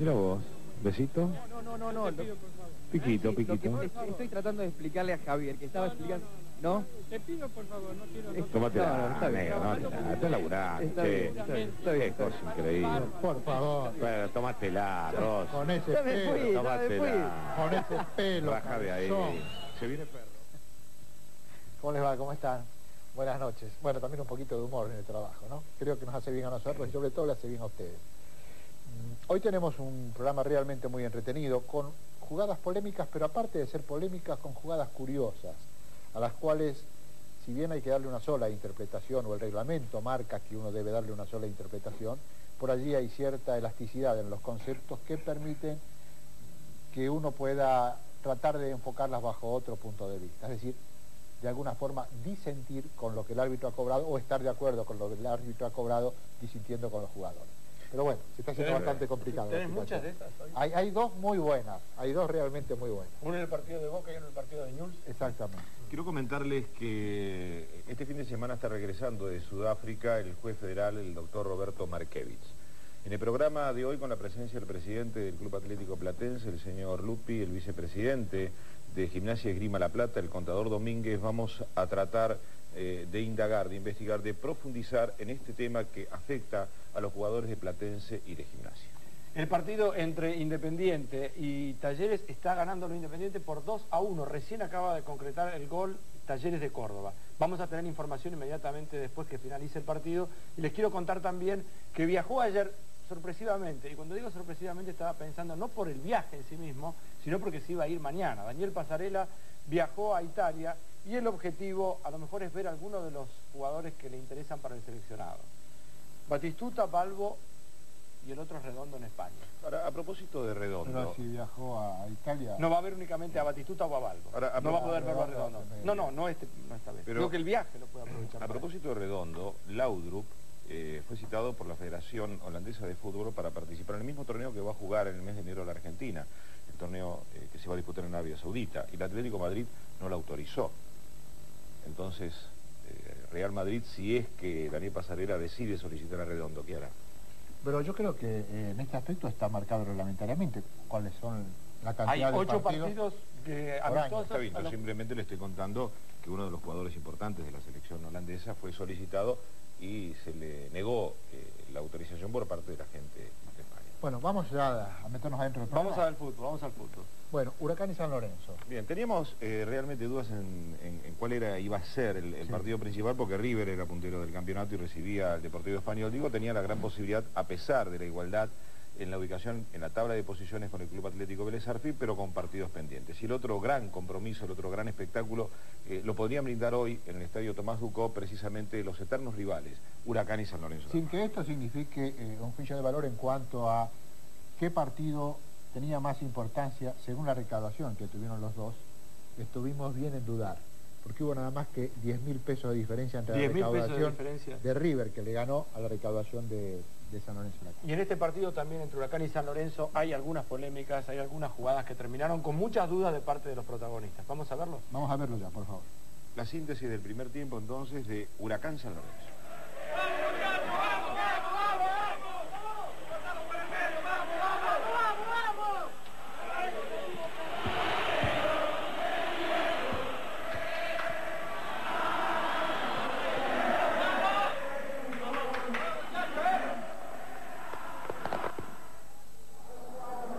Mira vos, besito. No, no, no, no. no. Piquito, que- piquito. es- estoy tratando de explicarle a Javier, que estaba explicando... ¿No? Te pido, por favor, no quiero... Es- Tómate No, está bien. no, está laburando. Está che. bien, está bien, cosa increíble. Por favor, Bueno, tómatela, Ros. con ese Ya me fui, pelo. Tómatela. con ese pelo. Baja de ahí. Se viene perro. ¿Cómo les va? ¿Cómo están? Buenas noches. Bueno, también un poquito de humor en el trabajo, ¿no? Creo que nos hace bien a nosotros y sobre todo le hace bien a ustedes. Hoy tenemos un programa realmente muy entretenido, con jugadas polémicas, pero aparte de ser polémicas, con jugadas curiosas, a las cuales, si bien hay que darle una sola interpretación, o el reglamento marca que uno debe darle una sola interpretación, por allí hay cierta elasticidad en los conceptos que permiten que uno pueda tratar de enfocarlas bajo otro punto de vista. Es decir, de alguna forma disentir con lo que el árbitro ha cobrado o estar de acuerdo con lo que el árbitro ha cobrado disintiendo con los jugadores. Pero bueno, se está haciendo bastante complicado. Tenés muchas de estas hoy. Hay, hay dos muy buenas, hay dos realmente muy buenas. Uno en el partido de Boca y uno en el partido de Newell's. Exactamente. Quiero comentarles que este fin de semana está regresando de Sudáfrica el juez federal, el doctor Roberto Markevich. En el programa de hoy, con la presencia del presidente del Club Atlético Platense, el señor Lupi, el vicepresidente de Gimnasia Esgrima La Plata, el contador Domínguez, vamos a tratar eh, de indagar, de investigar, de profundizar en este tema que afecta a los jugadores de Platense y de Gimnasia. El partido entre Independiente y Talleres está ganando lo Independiente por 2 a 1. Recién acaba de concretar el gol Talleres de Córdoba. Vamos a tener información inmediatamente después que finalice el partido. Y les quiero contar también que viajó ayer sorpresivamente. Y cuando digo sorpresivamente estaba pensando no por el viaje en sí mismo, sino porque se iba a ir mañana. Daniel Pasarela viajó a Italia y el objetivo a lo mejor es ver a algunos de los jugadores que le interesan para el seleccionado. Batistuta, Balbo y el otro es Redondo en España. Ahora, a propósito de Redondo... Pero si viajó a Italia... No va a ver únicamente a Batistuta o a Balbo. Ahora, a no va a poder verlo a Redondo, sí. No, no, no, este, no esta vez. Pero- Creo que el viaje lo puede aprovechar. A propósito de Redondo, Laudrup eh, fue citado por la Federación Holandesa de Fútbol para participar en el mismo torneo que va a jugar en el mes de enero la Argentina, torneo eh, que se va a disputar en Arabia Saudita, y el Atlético de Madrid no lo autorizó. Entonces, eh, Real Madrid, si es que Daniel Pasarela decide solicitar a Redondo, ¿qué hará? Pero yo creo que eh, en este aspecto está marcado reglamentariamente cuáles son la él. Hay cantidad de ocho partidos. partidos que por año. amistosos. Está bien, a yo los- simplemente le estoy contando que uno de los jugadores importantes de la selección holandesa fue solicitado y se le negó eh, la autorización por parte de la gente. Bueno, vamos ya a meternos adentro del Vamos programa. al fútbol, vamos al fútbol. Bueno, Huracán y San Lorenzo. Bien, teníamos eh, realmente dudas en, en- en cuál era iba a ser el, el Sí. partido principal porque River era puntero del campeonato y recibía al Deportivo Español. Digo, tenía la gran posibilidad, a pesar de la igualdad en la ubicación en la tabla de posiciones con el Club Atlético Vélez Arfiel, pero con partidos pendientes. Y el otro gran compromiso, el otro gran espectáculo, eh, lo podrían brindar hoy en el Estadio Tomás Ducó, precisamente los eternos rivales, Huracán y San Lorenzo. Sin que esto signifique eh, un juicio de valor en cuanto a qué partido tenía más importancia según la recaudación que tuvieron los dos, estuvimos bien en dudar, porque hubo nada más que 10 mil pesos de diferencia entre la 10 mil pesos de recaudación de River, que le ganó a la recaudación de, de San Lorenzo. Y en este partido también entre Huracán y San Lorenzo hay algunas polémicas, hay algunas jugadas que terminaron con muchas dudas de parte de los protagonistas. Vamos a verlo. Vamos a verlo ya, por favor. La síntesis del primer tiempo entonces de Huracán San Lorenzo.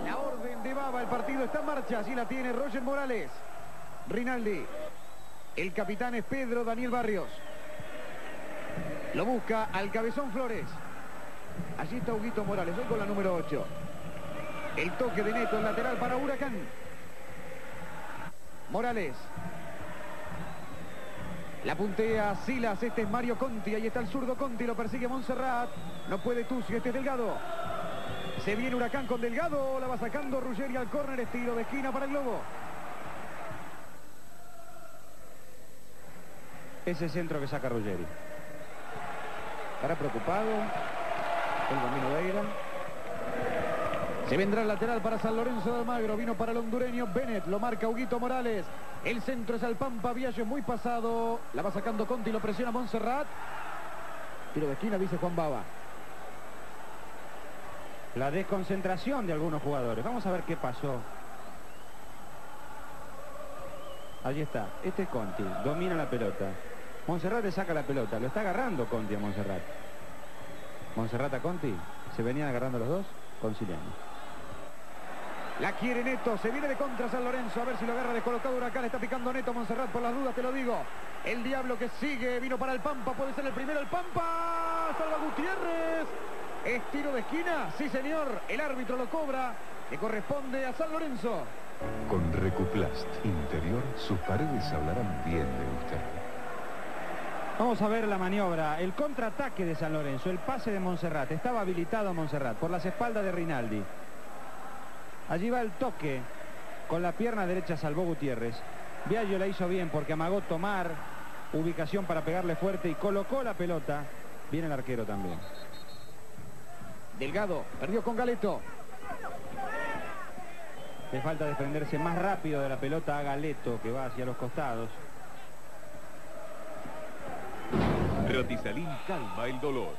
La orden de Baba, el partido está en marcha, así la tiene Roger Morales. Rinaldi. El capitán es Pedro Daniel Barrios. Lo busca al cabezón Flores. Allí está Huguito Morales, hoy con la número 8. El toque de Neto, el lateral para Huracán. Morales. La puntea Silas, este es Mario Conti, ahí está el zurdo Conti, lo persigue Montserrat. No puede Tucio, este es Delgado. Se viene Huracán con Delgado, la va sacando Ruggeri al córner, estilo de esquina para el Globo. Ese centro que saca Ruggeri. Estará preocupado. El Domino Veira. Se vendrá el lateral para San Lorenzo de Almagro. Vino para el hondureño Bennett. Lo marca Huguito Morales. El centro es al Pampa. Viallo muy pasado. La va sacando Conti. Lo presiona Montserrat. Tiro de esquina, dice Juan Baba. La desconcentración de algunos jugadores. Vamos a ver qué pasó. Allí está. Este es Conti. Domina la pelota. Monserrat le saca la pelota. Lo está agarrando Conti a Monserrat. Monserrat a Conti. Se venían agarrando los dos. Conciliando. La quiere Neto, se viene de contra San Lorenzo, a ver si lo agarra descolocado Huracán, está picando Neto Monserrat por las dudas, te lo digo. El Diablo que sigue, vino para el Pampa, puede ser el primero el Pampa, salva Gutiérrez. ¿Es tiro de esquina? Sí señor, el árbitro lo cobra, que corresponde a San Lorenzo. Con Recuplast Interior, sus paredes hablarán bien de usted. Vamos a ver la maniobra, el contraataque de San Lorenzo, el pase de Monserrat. Estaba habilitado Monserrat por las espaldas de Rinaldi. Allí va el toque. Con la pierna derecha salvó Gutiérrez. Viallo la hizo bien porque amagó tomar ubicación para pegarle fuerte y colocó la pelota. Viene el arquero también. Delgado, perdió con Galeto. Le falta desprenderse más rápido de la pelota a Galeto que va hacia los costados. Rotisalín calma el dolor.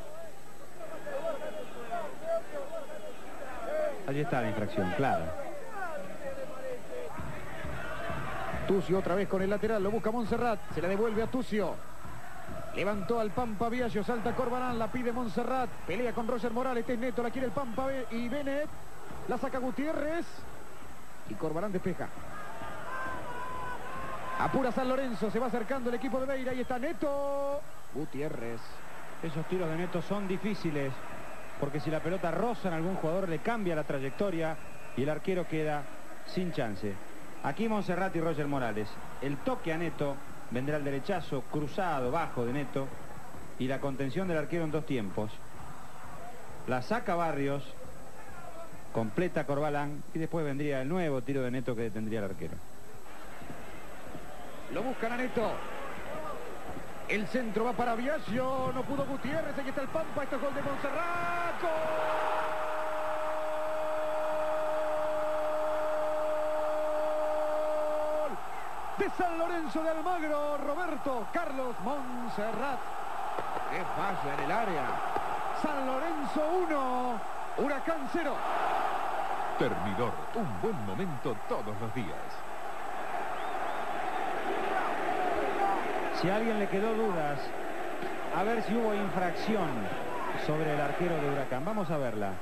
Allí está la infracción, claro. Tucio otra vez con el lateral, lo busca Monserrat, se la devuelve a Tucio. Levantó al Pampa Viallo, salta Corbarán, la pide Monserrat, pelea con Roger Morales, este es Neto, la quiere el Pampa y Bennett, la saca Gutiérrez y Corbarán despeja. Apura San Lorenzo, se va acercando el equipo de Beira, y está Neto, Gutiérrez. Esos tiros de Neto son difíciles porque si la pelota roza en algún jugador le cambia la trayectoria y el arquero queda sin chance. Aquí Monserrat y Roger Morales. El toque a Neto vendrá el derechazo cruzado, bajo de Neto y la contención del arquero en dos tiempos. La saca Barrios, completa Corbalán y después vendría el nuevo tiro de Neto que detendría el arquero. Lo buscan a Neto. El centro va para Viaggio, no pudo Gutiérrez, aquí está el Pampa, esto es gol de Monserrat. De San Lorenzo de Almagro, Roberto Carlos Monserrat. ¡Qué falla en el área! San Lorenzo 1, Huracán 0. Termidor, un buen momento todos los días. Si a alguien le quedó dudas, a ver si hubo infracción sobre el arquero de Huracán. Vamos a verla.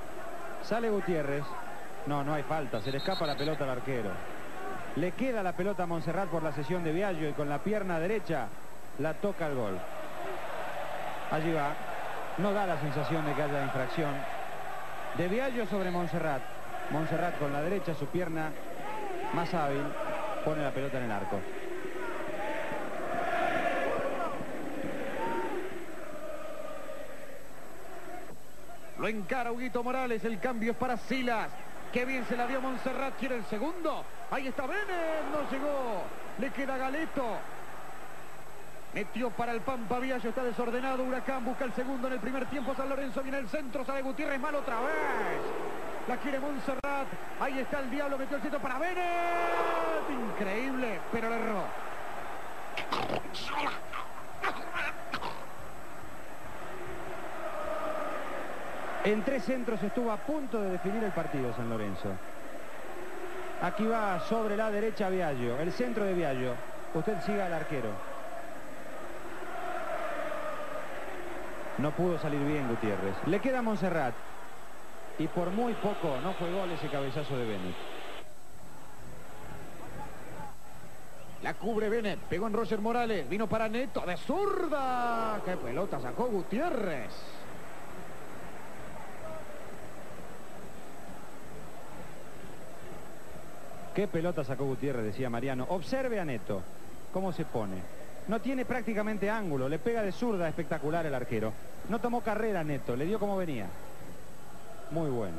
Sale Gutiérrez. No, no hay falta. Se le escapa la pelota al arquero. Le queda la pelota a Monserrat por la sesión de Viallo y con la pierna derecha la toca el gol. Allí va. No da la sensación de que haya infracción. De Viallo sobre Monserrat. Monserrat con la derecha, su pierna más hábil, pone la pelota en el arco. Lo encara Huguito Morales, el cambio es para Silas. Qué bien se la dio Monserrat, quiere el segundo. Ahí está Bennett, no llegó. Le queda Galeto. Metió para el Pampa Viallo, está desordenado. Huracán busca el segundo en el primer tiempo. San Lorenzo viene el centro, sale Gutiérrez mal otra vez. La quiere Monserrat. Ahí está el diablo, metió el centro para Bennett. Increíble, pero le erró. En tres centros estuvo a punto de definir el partido San Lorenzo. Aquí va sobre la derecha Viallo, el centro de Viallo. Usted siga al arquero. No pudo salir bien Gutiérrez. Le queda Monserrat. Y por muy poco no fue gol ese cabezazo de Bennett. La cubre Bennett, pegó en Roger Morales, vino para Neto, de zurda. ¡Qué pelota sacó Gutiérrez! Qué pelota sacó Gutiérrez, decía Mariano. Observe a Neto, cómo se pone. No tiene prácticamente ángulo, le pega de zurda espectacular el arquero. No tomó carrera Neto, le dio como venía. Muy bueno.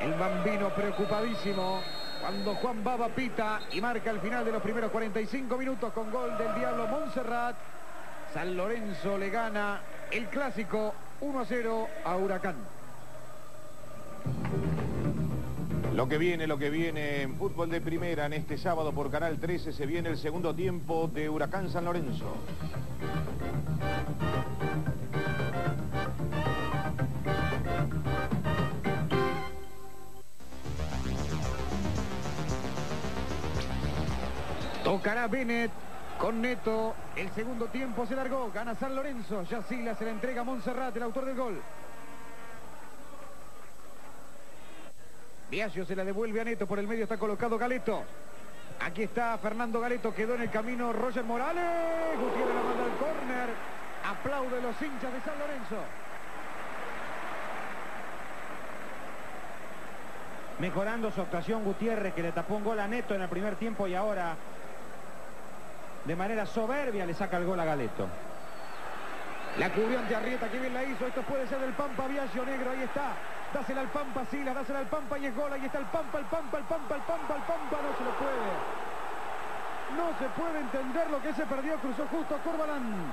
El bambino preocupadísimo cuando Juan Baba pita y marca el final de los primeros 45 minutos con gol del Diablo Montserrat. San Lorenzo le gana el clásico 1 a 0 a Huracán. Lo que viene, lo que viene en fútbol de primera en este sábado por Canal 13 se viene el segundo tiempo de Huracán San Lorenzo. Tocará Bennett con Neto. El segundo tiempo se largó. Gana San Lorenzo. Yacila se la entrega a Montserrat, el autor del gol. Viaggio se la devuelve a Neto. Por el medio está colocado Galeto. Aquí está Fernando Galeto. Quedó en el camino Roger Morales. Gutiérrez la manda al córner. Aplaude los hinchas de San Lorenzo. Mejorando su actuación Gutiérrez que le tapó un gol a Neto en el primer tiempo y ahora de manera soberbia le saca el gol a Galeto. La cubrió ante Arrieta, que bien la hizo. Esto puede ser del Pampa Viaggio Negro. Ahí está. Dásela al Pampa, Silas, dásela al Pampa y es gol. Ahí está el Pampa, el Pampa, el Pampa, el Pampa, el Pampa. No se lo puede. No se puede entender lo que se perdió. Cruzó justo Corbalán.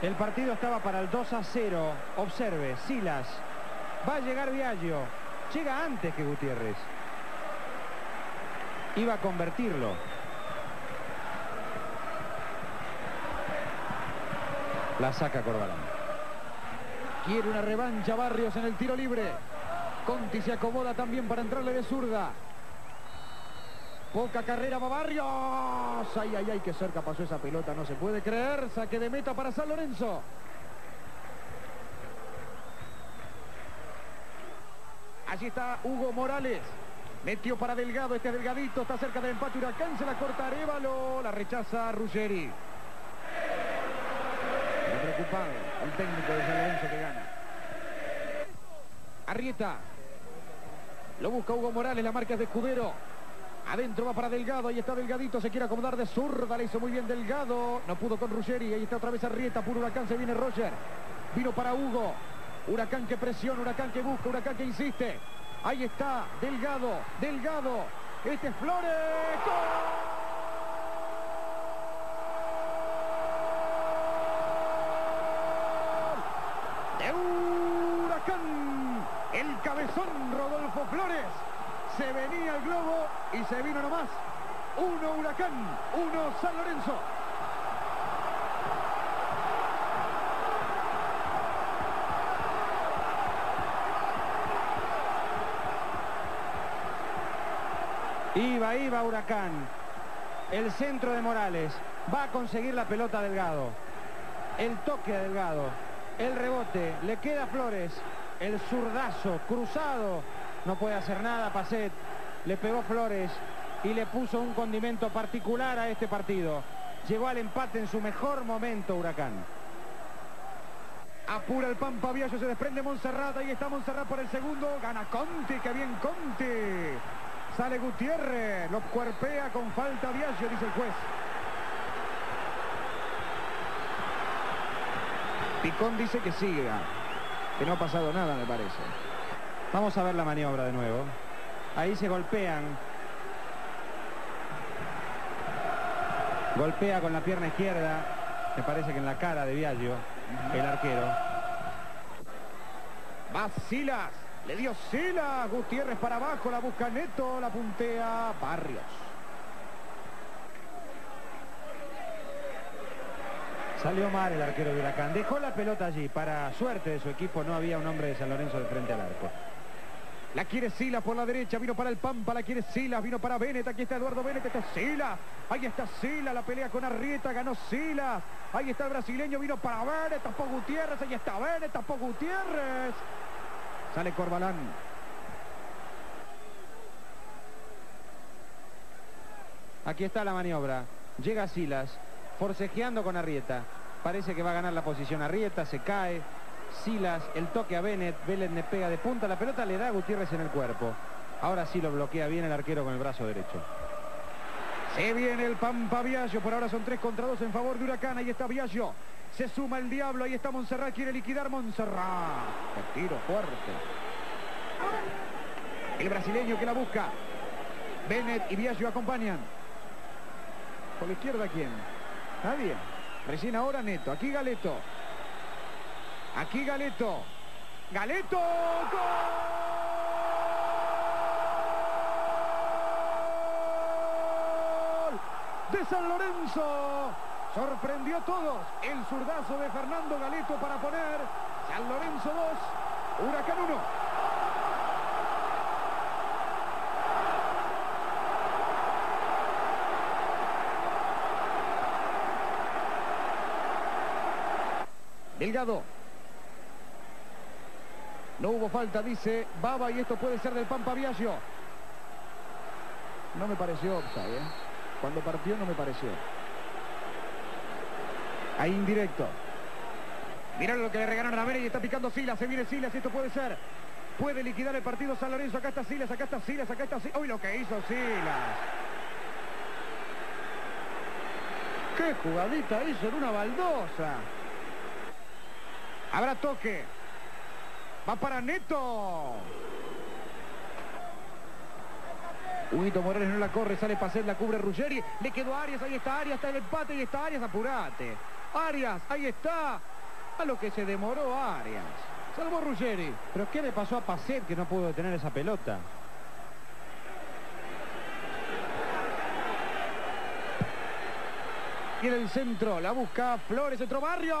El partido estaba para el 2 a 0. Observe, Silas. Va a llegar Viaggio. Llega antes que Gutiérrez. Iba a convertirlo. La saca Corbalán. Quiere una revancha Barrios en el tiro libre. Conti se acomoda también para entrarle de zurda. Poca carrera va Barrios. Ay, ay, ay, qué cerca pasó esa pelota. No se puede creer. Saque de meta para San Lorenzo. Allí está Hugo Morales. Metió para Delgado. Este Delgadito está cerca del empate. Huracán se la corta Arevalo. La rechaza Ruggeri. Preocupado el técnico de San Lorenzo que gana. Arrieta. Lo busca Hugo Morales. La marca es de Escudero. Adentro va para Delgado, ahí está Delgadito, se quiere acomodar de zurda, le hizo muy bien Delgado, no pudo con Ruggeri, ahí está otra vez Arrieta, puro Huracán, se viene Roger, vino para Hugo, Huracán que presiona, Huracán que busca, Huracán que insiste, ahí está Delgado, Delgado, este es Flores. De Huracán, el cabezón Rodolfo Flores, se venía el globo y se vino nomás. Uno Huracán, uno San Lorenzo. Iba, iba Huracán. El centro de Morales. Va a conseguir la pelota Delgado. El toque a Delgado. El rebote. Le queda Flores. El zurdazo cruzado. No puede hacer nada Pacet. Le pegó Flores y le puso un condimento particular a este partido. Llegó al empate en su mejor momento Huracán. Apura el Pampa Viallo, se desprende Montserrat. Ahí está Montserrat por el segundo. Gana Conti, que bien Conti. Sale Gutiérrez, lo cuerpea con falta Viallo, dice el juez. Picón dice que siga, que no ha pasado nada, me parece. Vamos a ver la maniobra de nuevo. Ahí se golpean. Golpea con la pierna izquierda. Me parece que en la cara de Viaggio, el arquero. Va Silas, le dio Silas, Gutiérrez para abajo, la busca Neto, la puntea Barrios. Salió mal el arquero de Huracán. Dejó la pelota allí. Para suerte de su equipo no había un hombre de San Lorenzo de frente al arco. La quiere Silas por la derecha, vino para el Pampa, la quiere Silas, vino para Bennett, aquí está Eduardo Bennett, está Silas, ahí está Silas, la pelea con Arrieta, ganó Silas, ahí está el brasileño, vino para Bennett, tapó Gutiérrez, ahí está Bennett, tapó Gutiérrez. Sale Corbalán. Aquí está la maniobra. Llega Silas, forcejeando con Arrieta. Parece que va a ganar la posición Arrieta, se cae. Silas, el toque a Bennett, Vélez le pega de punta, la pelota le da a Gutiérrez en el cuerpo. Ahora sí lo bloquea bien el arquero con el brazo derecho. Se viene el Pampa Viallo, por ahora son 3 contra 2 en favor de Huracán, ahí está Viallo. Se suma el Diablo, ahí está Montserrat, quiere liquidar Montserrat. Qué tiro fuerte. El brasileño que la busca. Bennett y Viallo acompañan. Por la izquierda, ¿quién? Nadie. Recién ahora Neto. Aquí Galeto. Aquí Galeto. Galeto. ¡Gol! De San Lorenzo. Sorprendió a todos. El zurdazo de Fernando Galeto para poner San Lorenzo 2. Huracán 1. No hubo falta, dice Baba, y esto puede ser del Pampa Viaggio. No me pareció ¿eh? Cuando partió no me pareció. Ahí indirecto. Mirá lo que le regalaron a Mera y está picando Silas. Se viene Silas, esto puede ser. Puede liquidar el partido San Lorenzo. Acá está Silas, acá está Silas, acá está Silas. Uy, lo que hizo Silas. Qué jugadita hizo en una baldosa. Habrá toque. Va para Neto. Huguito Morales no la corre, sale Pacet, la cubre Ruggeri. Le quedó Arias, ahí está Arias, está el empate y está Arias, apurate. Arias, ahí está. A lo que se demoró Arias. Salvó Ruggeri. ¿Pero qué le pasó a Pacet que no pudo detener esa pelota? Y en el centro, la busca Flores, centro barrio.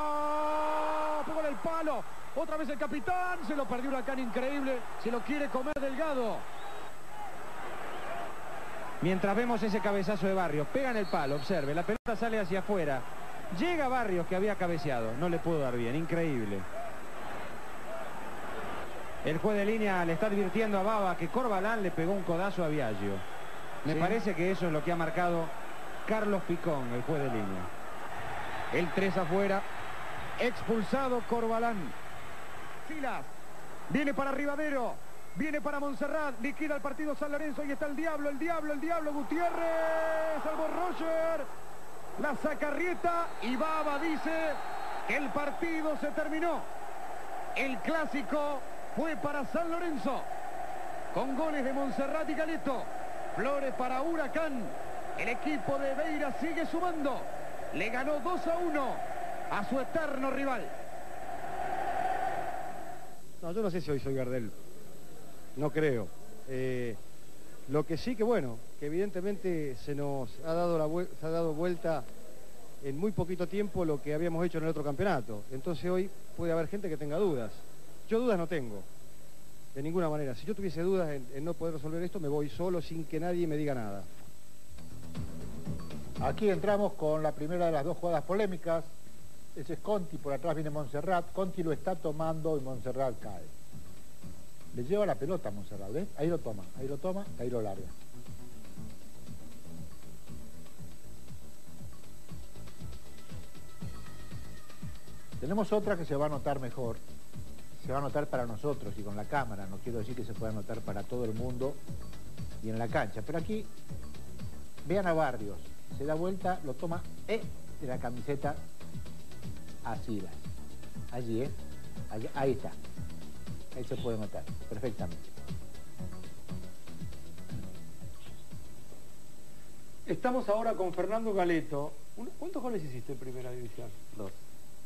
Pegó en el palo. Otra vez el capitán. Se lo perdió Huracán increíble. Se lo quiere comer Delgado. Mientras vemos ese cabezazo de Barrios, pega en el palo, observe, la pelota sale hacia afuera. Llega Barrios que había cabeceado, no le pudo dar bien, increíble. El juez de línea le está advirtiendo a Baba que Corbalán le pegó un codazo a Viaggio. Me Sí. parece que eso es lo que ha marcado Carlos Picón, el juez de línea. El 3 afuera. Expulsado Corbalán. Silas. Viene para Rivadero. Viene para Montserrat. Liquida el partido San Lorenzo. Ahí está el diablo, el diablo, el diablo. Gutiérrez. Salvo Roger. La saca Rieta. Y Baba dice que el partido se terminó. El clásico fue para San Lorenzo. Con goles de Montserrat y Galeto. Flores para Huracán. El equipo de Beira sigue sumando. Le ganó 2 a 1 a su eterno rival. No, yo no sé si hoy soy Gardel. No creo. Eh, lo que sí que bueno, que evidentemente se nos ha dado, la se ha dado vuelta en muy poquito tiempo lo que habíamos hecho en el otro campeonato. Entonces hoy puede haber gente que tenga dudas. Yo dudas no tengo, de ninguna manera. Si yo tuviese dudas en no poder resolver esto, me voy solo sin que nadie me diga nada. Aquí entramos con la primera de las dos jugadas polémicas. Ese es Conti, por atrás viene Montserrat. Conti lo está tomando y Montserrat cae. Le lleva la pelota a Montserrat, ¿ves? Ahí lo toma, ahí lo toma, ahí lo larga. Tenemos otra que se va a notar mejor. Se va a notar para nosotros y con la cámara. No quiero decir que se pueda notar para todo el mundo y en la cancha. Pero aquí Vean a Barrios, se da vuelta, lo toma eh, de la camiseta a Silas. Allí, ¿eh? Allí- ahí está. Ahí se puede notar perfectamente. Estamos ahora con Fernando Galeto. ¿Cuántos goles hiciste en primera división? Dos.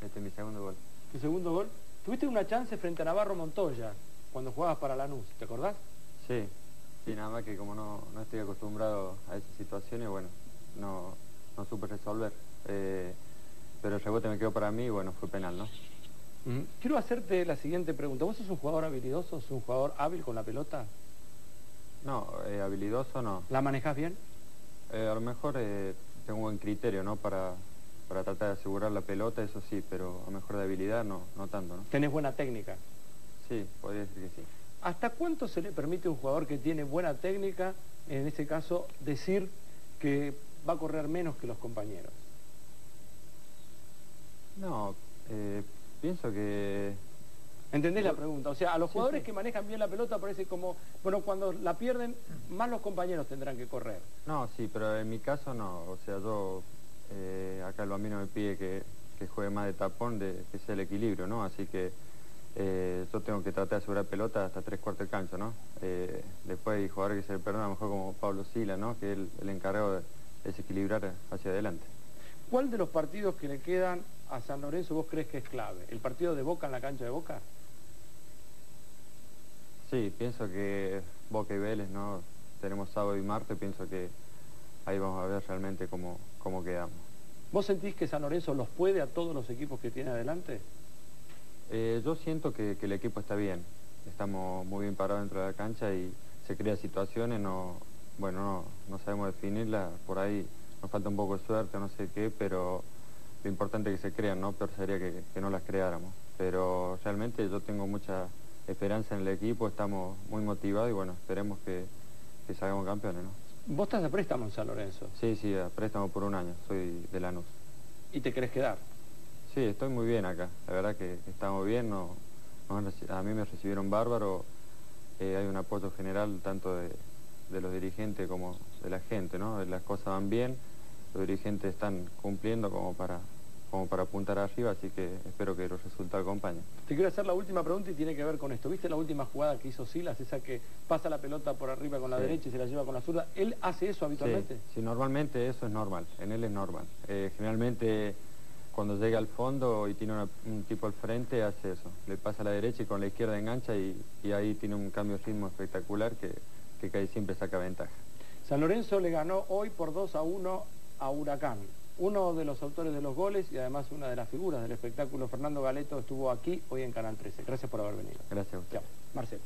Este es mi segundo gol. Tu segundo gol. Tuviste una chance frente a Navarro Montoya cuando jugabas para Lanús, ¿te acordás? Sí, sí, nada más que como no, no estoy acostumbrado a esas situaciones, bueno, no, no supe resolver. Eh, pero el rebote me quedó para mí y bueno, fue penal, ¿no? Quiero hacerte la siguiente pregunta. ¿Vos sos un jugador habilidoso? ¿Sos un jugador hábil con la pelota? No, eh, habilidoso no. ¿La manejás bien? Eh, a lo mejor tengo un buen criterio, ¿no? Para, para tratar de asegurar la pelota, eso sí, pero a lo mejor de habilidad no, no tanto, ¿no? ¿Tenés buena técnica? Sí, podría decir que sí. ¿Hasta cuánto se le permite a un jugador que tiene buena técnica, en este caso, decir que va a correr menos que los compañeros? No, eh, pienso que... ¿Entendés la pregunta? O sea, a los jugadores sí. que manejan bien la pelota parece como, bueno, cuando la pierden, más los compañeros tendrán que correr. No, sí, pero en mi caso no. O sea, yo eh, acá el bambino me pide que, que juegue más de tapón, de que sea el equilibrio, ¿no? Así que eh, yo tengo que tratar de asegurar pelota hasta tres cuartos de cancha, ¿no? Eh, después hay jugadores que se le perdonan, a lo mejor como Pablo Sila, ¿no? Que es el, el encargado de desequilibrar hacia adelante. ¿Cuál de los partidos que le quedan a San Lorenzo vos crees que es clave? ¿El partido de Boca en la cancha de Boca? Sí, pienso que Boca y Vélez, ¿no? Tenemos sábado y martes, pienso que ahí vamos a ver realmente cómo, cómo quedamos. ¿Vos sentís que San Lorenzo los puede a todos los equipos que tiene adelante? Eh, yo siento que, que el equipo está bien, estamos muy bien parados dentro de la cancha y se crean situaciones, no, bueno, no, no sabemos definirlas, por ahí nos falta un poco de suerte, no sé qué, pero lo importante es que se crean, ¿no? Peor sería que, que no las creáramos. pero realmente yo tengo mucha esperanza en el equipo, estamos muy motivados y bueno, esperemos que, que salgamos campeones, ¿no? Vos estás de préstamo en San Lorenzo Sí, sí, a préstamo por un año, soy de Lanús. y te querés quedar. Sí, estoy muy bien acá, la verdad que estamos bien, no, a mí me recibieron bárbaro, eh, hay un apoyo general tanto de, de los dirigentes como de la gente, ¿no? Las cosas van bien, los dirigentes están cumpliendo como para, como para apuntar arriba, así que espero que los resultados acompañen. Te quiero hacer la última pregunta y tiene que ver con esto. ¿Viste la última jugada que hizo Silas? Esa que pasa la pelota por arriba con la Sí. derecha y se la lleva con la zurda. ¿Él hace eso habitualmente? Sí, sí, normalmente eso es normal, en él es normal. Eh, generalmente cuando llega al fondo y tiene una- un tipo al frente hace eso, le pasa a la derecha y con la izquierda engancha y, y ahí tiene un cambio de ritmo espectacular que, que casi siempre saca ventaja. San Lorenzo le ganó hoy por 2 a 1 a Huracán. Uno de los autores de los goles y además una de las figuras del espectáculo, Fernando Galeto, estuvo aquí hoy en Canal 13. Gracias por haber venido. Gracias a usted. Chao. Marcelo.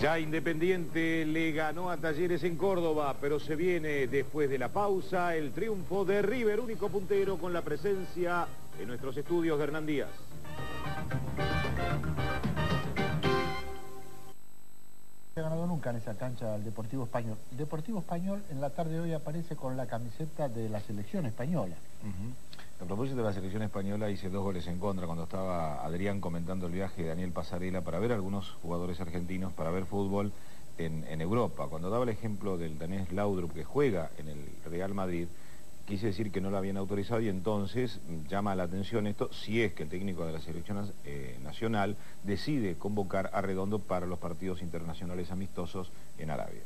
Ya Independiente le ganó a Talleres en Córdoba, pero se viene después de la pausa el triunfo de River, único puntero con la presencia en nuestros estudios de Hernán Díaz. Ganado nunca en esa cancha el Deportivo Español. Deportivo Español en la tarde de hoy aparece con la camiseta de la selección española. A propósito de la selección española, hice dos goles en contra cuando estaba Adrián comentando el viaje de Daniel Pasarela para ver algunos jugadores argentinos, para ver fútbol en, en Europa. Cuando daba el ejemplo del danés Laudrup que juega en el Real Madrid, quise decir que no lo habían autorizado y entonces mm, llama la atención esto si es que el técnico de la selección eh, nacional decide convocar a Redondo para los partidos internacionales amistosos en Arabia.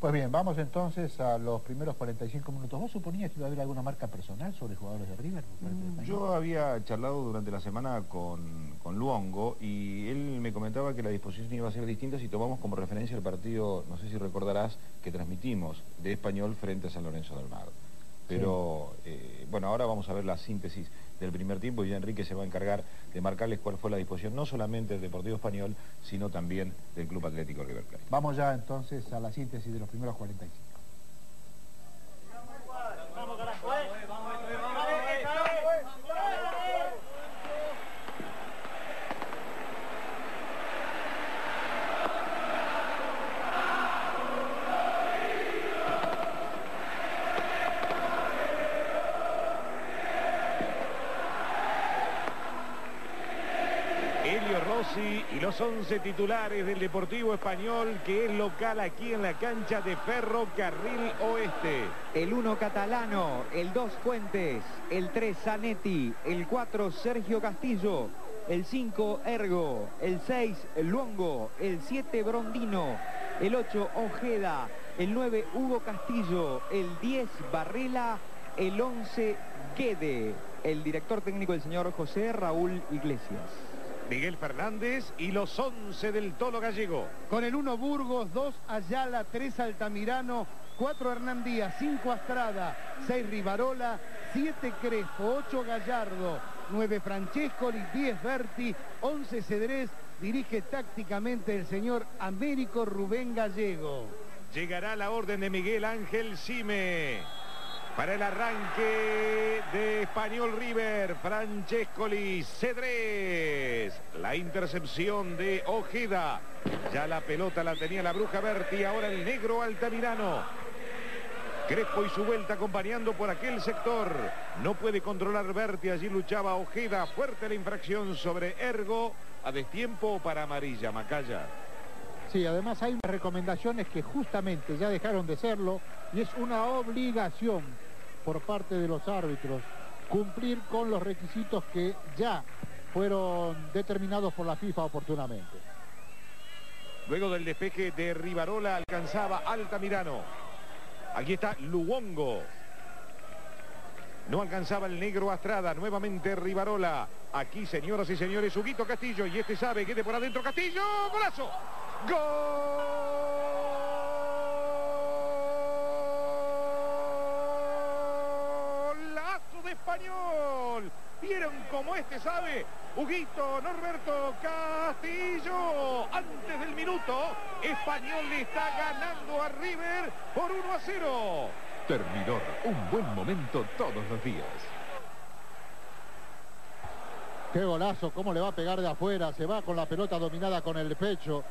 Pues bien, vamos entonces a los primeros 45 minutos. ¿Vos suponías que iba a haber alguna marca personal sobre jugadores de River? Español? Yo había charlado durante la semana con, con Luongo y él me comentaba que la disposición iba a ser distinta si tomamos como referencia el partido, no sé si recordarás, que transmitimos de Español frente a San Lorenzo del Mar. Pero eh, bueno, ahora vamos a ver la síntesis del primer tiempo y ya Enrique se va a encargar de marcarles cuál fue la disposición, no solamente del Deportivo Español, sino también del Club Atlético River Plate. Vamos ya entonces a la síntesis de los primeros 45. Elio Rossi y los 11 titulares del Deportivo Español que es local aquí en la cancha de Ferrocarril Oeste. El 1 Catalano, el 2 Fuentes, el 3 Zanetti, el 4 Sergio Castillo, el 5 Ergo, el 6 Luongo, el 7 Brondino, el 8 Ojeda, el 9 Hugo Castillo, el 10 Barrela, el 11 Guede, el director técnico el señor José Raúl Iglesias. Miguel Fernández y los 11 del Tolo Gallego. Con el 1 Burgos, 2 Ayala, 3 Altamirano, 4 Hernán Díaz, 5 Astrada, 6 Rivarola, 7 Crespo, 8 Gallardo, 9 Francescoli, 10 Berti, 11 Cedrés, dirige tácticamente el señor Américo Rubén Gallego. Llegará la orden de Miguel Ángel Sime. Para el arranque de Español River, Francescoli Cedrés. La intercepción de Ojeda. Ya la pelota la tenía la bruja Berti, ahora el negro Altamirano. Crespo y su vuelta acompañando por aquel sector. No puede controlar Berti, allí luchaba Ojeda. Fuerte la infracción sobre Ergo. A destiempo para amarilla, Macaya. Sí, además hay unas recomendaciones que justamente ya dejaron de serlo y es una obligación por parte de los árbitros cumplir con los requisitos que ya fueron determinados por la FIFA oportunamente. Luego del despeje de Rivarola alcanzaba Altamirano. Aquí está Luongo. No alcanzaba el negro Astrada. Nuevamente Rivarola. Aquí, señoras y señores, Huguito Castillo. Y este sabe que de por adentro Castillo. ¡Golazo! ¡Golazo de español! ¿Vieron cómo este sabe? Huguito Norberto Castillo. Antes del minuto, Español le está ganando a River por 1 a 0. Terminor, un buen momento todos los días. Qué golazo, cómo le va a pegar de afuera, se va con la pelota dominada con el pecho.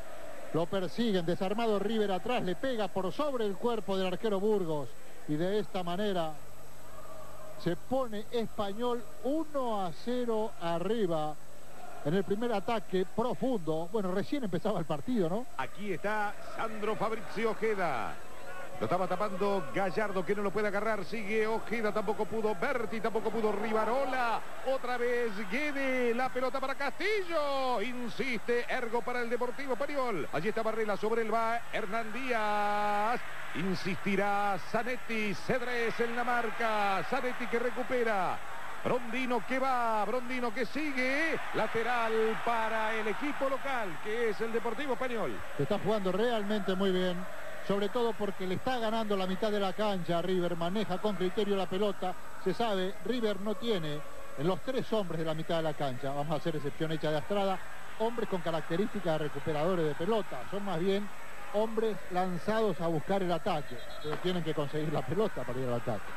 Lo persiguen, desarmado River atrás, le pega por sobre el cuerpo del arquero Burgos. Y de esta manera se pone Español 1 a 0 arriba en el primer ataque profundo. Bueno, recién empezaba el partido, ¿no? Aquí está Sandro Fabrizio Ojeda. Lo estaba tapando Gallardo que no lo puede agarrar. Sigue Ojeda, tampoco pudo. Berti, tampoco pudo. Rivarola. Otra vez Guede. La pelota para Castillo. Insiste Ergo para el Deportivo Español. Allí está Barrela sobre el va. Hernán Díaz. Insistirá Zanetti. Cedrés en la marca. Zanetti que recupera. Brondino que va, Brondino que sigue, lateral para el equipo local, que es el Deportivo Español. está jugando realmente muy bien sobre todo porque le está ganando la mitad de la cancha. River, maneja con criterio la pelota, se sabe, River no tiene en los tres hombres de la mitad de la cancha, vamos a hacer excepción hecha de Astrada, hombres con características de recuperadores de pelota, son más bien hombres lanzados a buscar el ataque, pero tienen que conseguir la pelota para ir al ataque.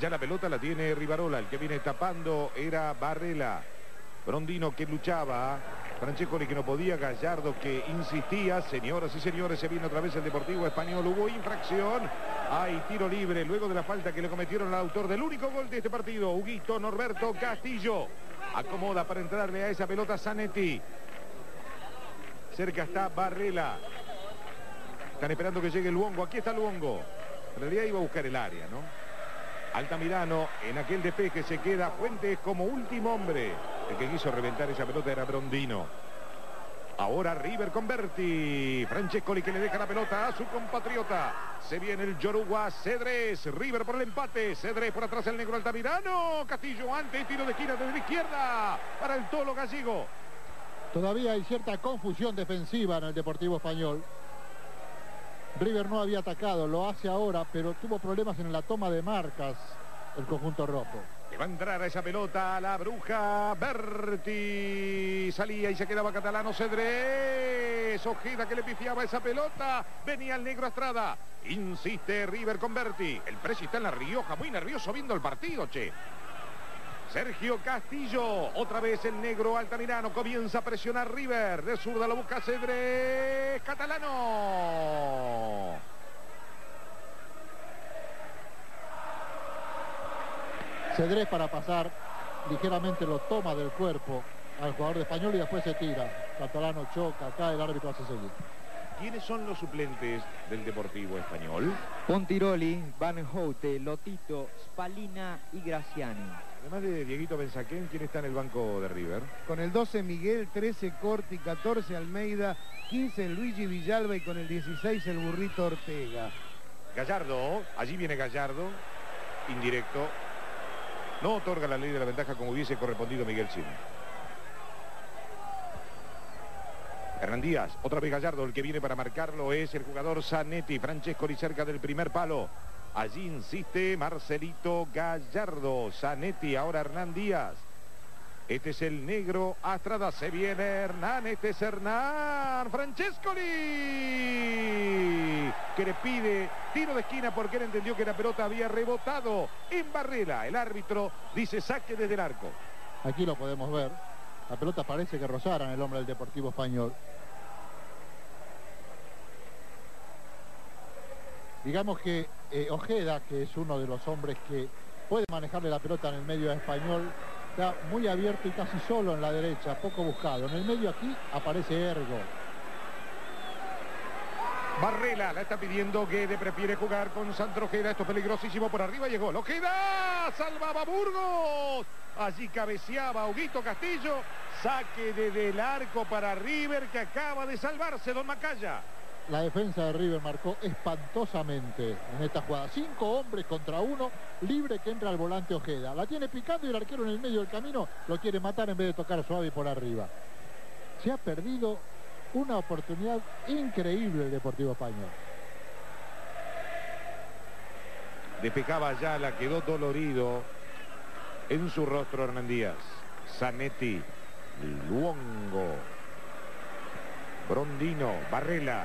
Ya la pelota la tiene Rivarola, el que viene tapando era Barrela. Brondino que luchaba, Francescoli que no podía, Gallardo que insistía, señoras y señores, se viene otra vez el Deportivo Español, hubo infracción, hay tiro libre luego de la falta que le cometieron al autor del único gol de este partido, Huguito Norberto Castillo, acomoda para entrarle a esa pelota Zanetti, cerca está Barrela, están esperando que llegue Luongo, aquí está Luongo, en realidad iba a buscar el área, ¿no? Altamirano en aquel despeje se queda Fuentes como último hombre. El que quiso reventar esa pelota era Brondino. Ahora River converti. Francescoli que le deja la pelota a su compatriota. Se viene el Yorugua Cedrés. River por el empate. Cedrés por atrás el negro Altamirano. Castillo antes. Tiro de esquina desde la izquierda. Para el Tolo Gallego. Todavía hay cierta confusión defensiva en el Deportivo Español. River no había atacado, lo hace ahora, pero tuvo problemas en la toma de marcas el conjunto rojo. Le va a entrar a esa pelota a la bruja Berti. Salía y se quedaba Catalano Cedrés. Ojeda que le pifiaba esa pelota. Venía el negro Estrada. Insiste River con Berti. El Presi está en La Rioja, muy nervioso viendo el partido, che. Sergio Castillo, otra vez el negro Altamirano, comienza a presionar River, de zurda lo busca Cedrés, Catalano. Cedrés para pasar, ligeramente lo toma del cuerpo al jugador de español y después se tira. Catalano choca, acá el árbitro hace seguir. ¿Quiénes son los suplentes del Deportivo Español? Pontiroli, Van Houte, Lotito, Spalina y Graciani. Además de Dieguito Benzaquén, ¿quién está en el banco de River? Con el 12 Miguel, 13 Corti, 14 Almeida, 15 Luigi Villalba y con el 16 el burrito Ortega. Gallardo, allí viene Gallardo, indirecto. No otorga la ley de la ventaja como hubiese correspondido Miguel Chile. Hernán Díaz, otra vez Gallardo, el que viene para marcarlo es el jugador Zanetti, Francesco cerca del primer palo. Allí insiste Marcelito Gallardo. Zanetti, ahora Hernán Díaz. Este es el negro Astrada. Se viene Hernán. Este es Hernán. Francescoli. Que le pide tiro de esquina porque él entendió que la pelota había rebotado en barrera. El árbitro dice saque desde el arco. Aquí lo podemos ver. La pelota parece que rozara el hombre del Deportivo Español. Digamos que eh, Ojeda, que es uno de los hombres que puede manejarle la pelota en el medio español, está muy abierto y casi solo en la derecha, poco buscado. En el medio aquí aparece Ergo. Barrela la está pidiendo Guede, prefiere jugar con Sandro Ojeda, esto es peligrosísimo, por arriba llegó, Ojeda, salvaba Burgos, allí cabeceaba Huguito Castillo, saque desde el arco para River que acaba de salvarse, Don Macaya la defensa de River marcó espantosamente en esta jugada. Cinco hombres contra uno, libre que entra al volante Ojeda. La tiene picando y el arquero en el medio del camino lo quiere matar en vez de tocar suave por arriba. Se ha perdido una oportunidad increíble el Deportivo Español. Despejaba ya, la quedó dolorido en su rostro Hernán Díaz. Zanetti, Luongo, Brondino, Barrela,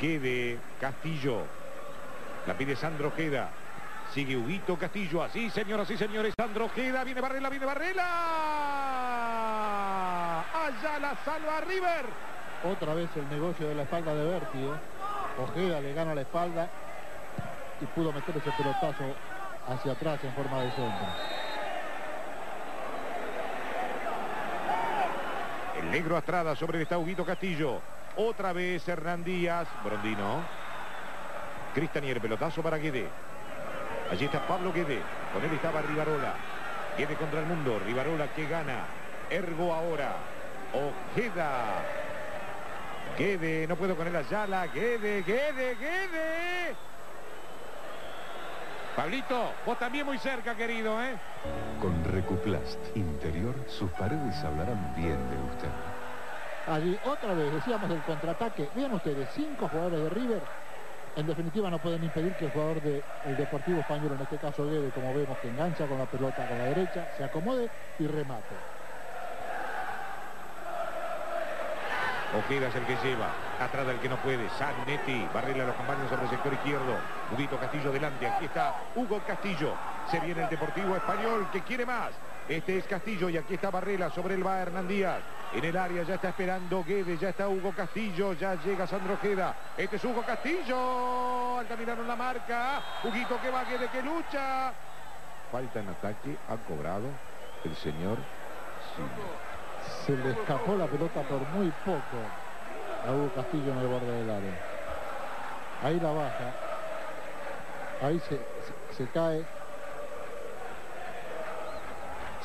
Guede, Castillo. La pide Sandro Ojeda. Sigue Huguito Castillo. Así, señoras y señores. Sandro Ojeda. Viene Barrela, viene Barrela. Allá la salva River. Otra vez el negocio de la espalda de Berti. ¿eh? Ojeda le gana la espalda y pudo meter ese pelotazo hacia atrás en forma de centro. El negro Astrada sobre el está Huguito Castillo. Otra vez Hernán Díaz. Brondino. Cristanier, pelotazo para Guede. Allí está Pablo Guede. Con él estaba Rivarola. Guede contra el mundo. Rivarola que gana. Ergo ahora. Ojeda. Guede. No puedo con él Ayala. Guede, Guede, Guede. Pablito, vos también muy cerca, querido, ¿eh? Con Recuplast Interior, sus paredes hablarán bien de usted. Allí otra vez decíamos el contraataque. Vean ustedes, cinco jugadores de River. En definitiva no pueden impedir que el jugador del Deportivo Español, en este caso Guede, como vemos que engancha con la pelota con la derecha, se acomode y remate. Ojeda es el que lleva. Atrás del que no puede. Sanetti. Barrela los compañeros sobre el sector izquierdo. Huguito Castillo delante. Aquí está Hugo Castillo. Se viene el Deportivo Español que quiere más. Este es Castillo y aquí está Barrela sobre el va Hernán Díaz. En el área ya está esperando Guedes, ya está Hugo Castillo, ya llega Sandro Ojeda. Este es Hugo Castillo. Altamirano en la marca. Huguito que va, Guedes que lucha. Falta en ataque, ha cobrado el señor Se le escapó la pelota por muy poco a Hugo Castillo en el borde del área. Ahí la baja. Ahí se, se cae.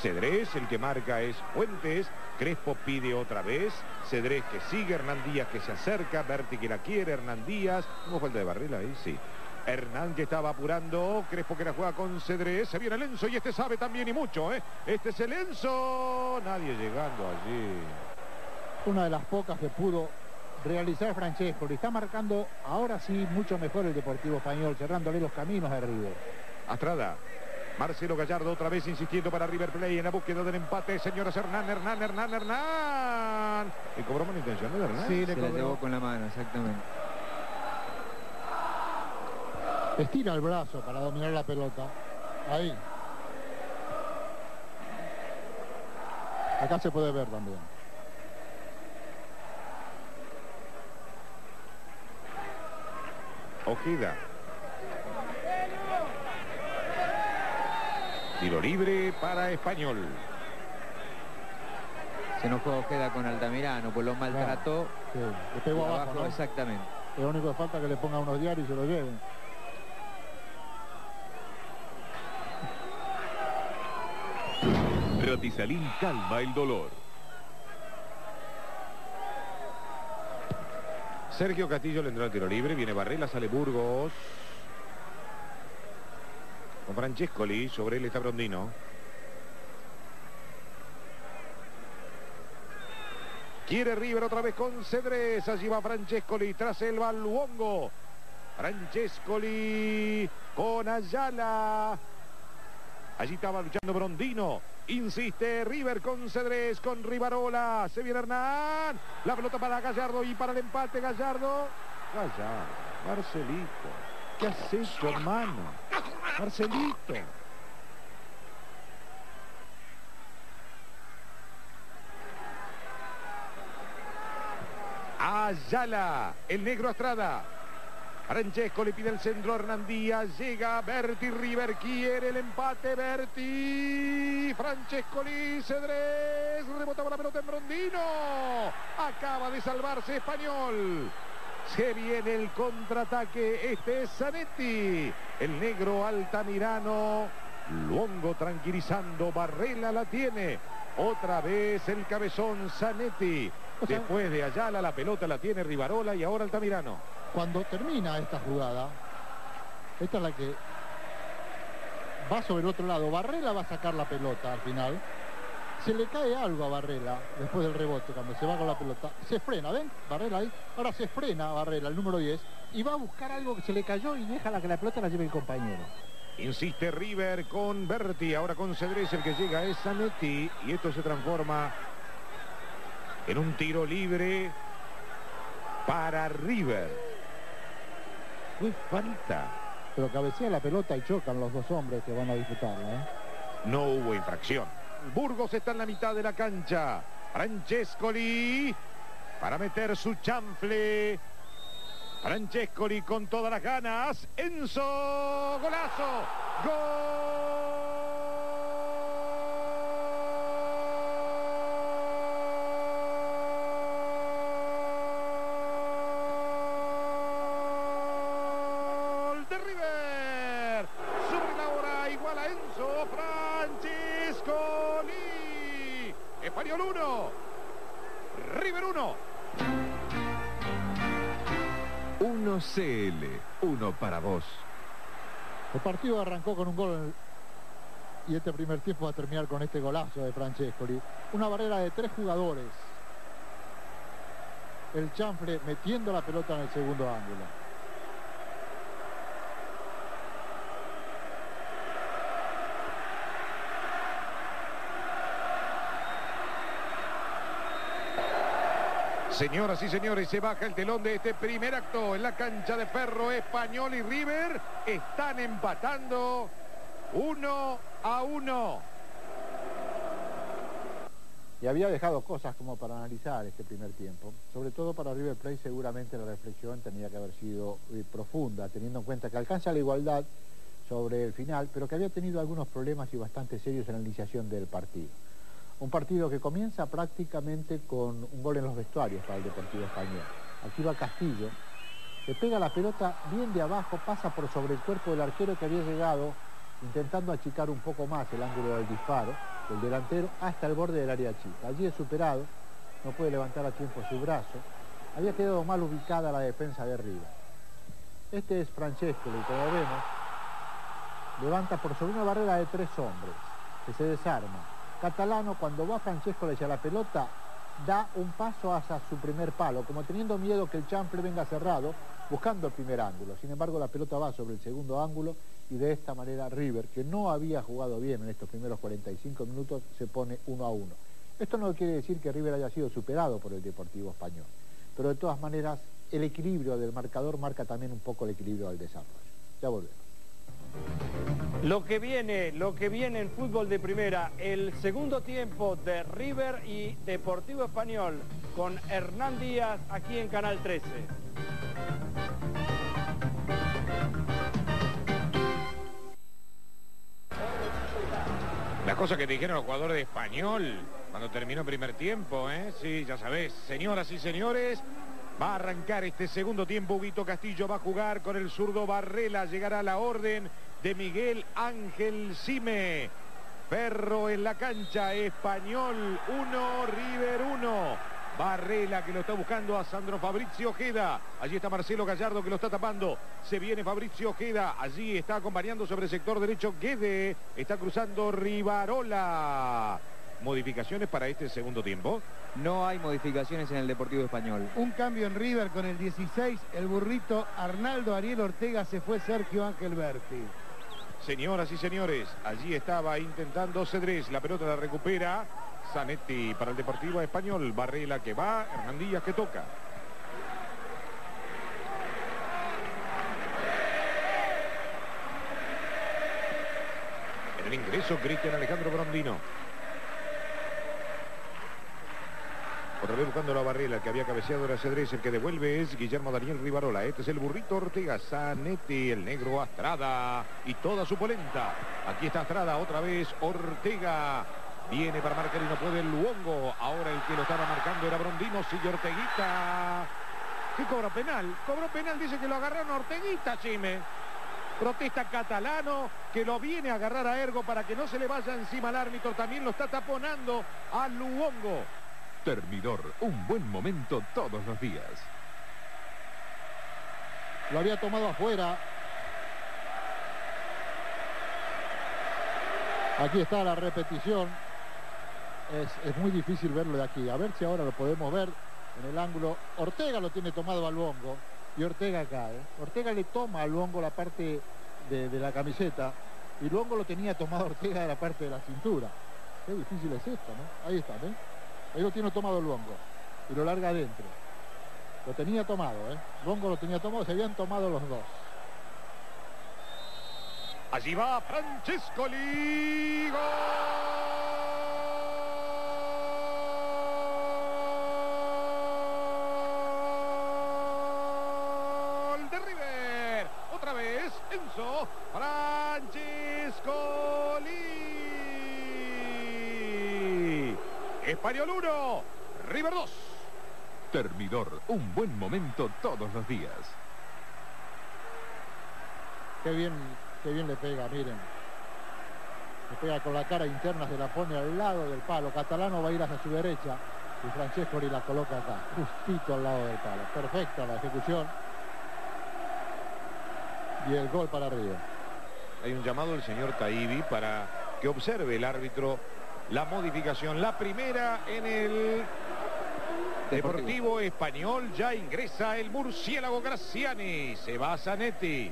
Cedrés, el que marca es Fuentes. Crespo pide otra vez. Cedrés que sigue. Hernán Díaz que se acerca. Berti que la quiere. Hernán Díaz. ¿Cómo falta de Barrela ahí? Sí. Hernán que estaba apurando. Crespo que la juega con Cedrés. Se viene el Enzo y este sabe también y mucho. ¿eh? Este es el Enzo. Nadie llegando allí. Una de las pocas que pudo realizar Francesco. Le está marcando ahora sí mucho mejor el Deportivo Español. Cerrándole los caminos a River. Astrada. Marcelo Gallardo otra vez insistiendo para River Play en la búsqueda del empate. Señoras Hernán, Hernán, Hernán, Hernán. ¿Y cobró mala intención de Hernán? Sí, le Se la llevó con la mano, exactamente. Estira el brazo para dominar la pelota. Ahí. Acá se puede ver también. Ojeda. Tiro libre para Español. Se enojó Ojeda con Altamirano, pues lo maltrató. Sí, le pegó Y abajo, ¿no? Exactamente. Lo único que falta que le ponga unos diarios y se lo lleven. Ratisalín calma el dolor. Sergio Castillo le entró al tiro libre. Viene Barrela, sale Burgos. Con Francescoli. Sobre él está Brondino. Quiere River otra vez con Cedrés. Allí va Francescoli. Tras él va Luongo. Francescoli con Ayala. Allí estaba luchando Brondino. Insiste River con Cedrés, con Rivarola. Se viene Hernán. La pelota para Gallardo y para el empate Gallardo. Gallardo, Marcelito. ¿Qué has hecho, hermano? Marcelito. Ayala, el negro Astrada. Francesco le pide el centro a Hernán Díaz, llega Berti River, quiere el empate Berti, Francesco Cedrés, rebotaba la pelota en Brondino, acaba de salvarse Español. Se viene el contraataque, este es Zanetti, el negro Altamirano, Luongo tranquilizando, Barrela la tiene, otra vez el cabezón Zanetti, después de Ayala la pelota la tiene Rivarola y ahora Altamirano. Cuando termina esta jugada, esta es la que va sobre el otro lado. Barrela va a sacar la pelota al final. Se le cae algo a Barrela después del rebote cuando se va con la pelota. Se frena, ¿ven? Barrela ahí. Ahora se frena Barrela, el número 10. Y va a buscar algo que se le cayó y deja la que la pelota la lleve el compañero. Insiste River con Berti, ahora con Cedrés, el que llega es Zanetti. Y esto se transforma en un tiro libre para River. Fue falta pero cabecea la pelota y chocan los dos hombres que van a disputarla. ¿eh? No hubo infracción. Burgos está en la mitad de la cancha. Francescoli para meter su chanfle. Francescoli con todas las ganas. Enzo, golazo. Gol 1 CL, uno para vos. El partido arrancó con un gol y este primer tiempo va a terminar con este golazo de Francescoli. Una barrera de tres jugadores. El chanfle metiendo la pelota en el segundo ángulo. Señoras y señores, se baja el telón de este primer acto en la cancha de Ferro Español y River. Están empatando uno a uno. Y había dejado cosas como para analizar este primer tiempo. Sobre todo para River Plate seguramente la reflexión tenía que haber sido eh, profunda, teniendo en cuenta que alcanza la igualdad sobre el final, pero que había tenido algunos problemas y bastante serios en la iniciación del partido. Un partido que comienza prácticamente con un gol en los vestuarios para el Deportivo Español. Aquí va Castillo, le pega la pelota bien de abajo, pasa por sobre el cuerpo del arquero que había llegado intentando achicar un poco más el ángulo del disparo del delantero hasta el borde del área chica. Allí es superado, no puede levantar a tiempo su brazo. Había quedado mal ubicada la defensa de arriba. Este es Francesco, y como vemos, levanta por sobre una barrera de tres hombres, que se desarma. Catalano, cuando va Francesco hacia la pelota, da un paso hacia su primer palo, como teniendo miedo que el chample venga cerrado, buscando el primer ángulo. Sin embargo, la pelota va sobre el segundo ángulo y de esta manera River, que no había jugado bien en estos primeros 45 minutos, se pone uno a uno. Esto no quiere decir que River haya sido superado por el Deportivo Español, pero de todas maneras el equilibrio del marcador marca también un poco el equilibrio del desarrollo. Ya volvemos. Lo que viene, lo que viene en fútbol de primera, el segundo tiempo de River y Deportivo Español con Hernán Díaz aquí en Canal 13. Las cosas que dijeron los jugadores de español cuando terminó el primer tiempo, ¿eh? Sí, ya sabés, señoras y señores, va a arrancar este segundo tiempo. Huguito Castillo va a jugar con el zurdo Barrela. Llegará la orden de Miguel Ángel Cime. Ferro en la cancha, Español 1, River 1. Barrela que lo está buscando a Sandro Fabrizio Ojeda. Allí está Marcelo Gallardo que lo está tapando. Se viene Fabrizio Ojeda. Allí está acompañando sobre el sector derecho Guede. Está cruzando Rivarola. ¿Modificaciones para este segundo tiempo? No hay modificaciones en el Deportivo Español. Un cambio en River con el 16, el burrito Arnaldo Ariel Ortega se fue Sergio Ángel Berti. Señoras y señores, allí estaba intentando Cedrés. La pelota la recupera Zanetti para el Deportivo Español. Barrela que va, Hernandillas que toca. En el ingreso, Cristian Alejandro Brondino. Otra vez buscando la Barrela, que había cabeceado era Cedrés. El que devuelve es Guillermo Daniel Rivarola. Este es el burrito Ortega, Zanetti, el negro Astrada y toda su polenta. Aquí está Astrada, otra vez Ortega. Viene para marcar y no puede el Luongo. Ahora el que lo estaba marcando era Brondino. Sigue Orteguita. ¿Qué cobró penal? Cobró penal, dice que lo agarraron Orteguita, Chime. Protesta catalano que lo viene a agarrar a Ergo para que no se le vaya encima al árbitro. También lo está taponando a Luongo. Termidor, un buen momento todos los días. Lo había tomado afuera. Aquí está la repetición. Es, muy difícil verlo de aquí. A ver si ahora lo podemos ver en el ángulo. Ortega lo tiene tomado al Luongo y Ortega cae. Ortega le toma al Luongo la parte de, la camiseta y Luongo lo tenía tomado Ortega de la parte de la cintura. Qué difícil es esto, ¿no? Ahí está, ¿ves? Ahí lo tiene tomado Luongo y lo larga adentro. Lo tenía tomado, ¿eh? Luongo lo tenía tomado, se habían tomado los dos. Allí va Francesco Ligo. de River. Otra vez, Enzo Francesco Español 1, River 2. Termidor, un buen momento todos los días. Qué bien, qué bien le pega, miren. Le pega con la cara interna, se la pone al lado del palo. Catalano va a ir hacia su derecha y Francesco la coloca acá, justito al lado del palo. Perfecta la ejecución. Y el gol para arriba. Hay un llamado del señor Taibi para que observe el árbitro la modificación. La primera en el Deportivo, Español. Ya ingresa el murciélago Graciani. Se va Zanetti.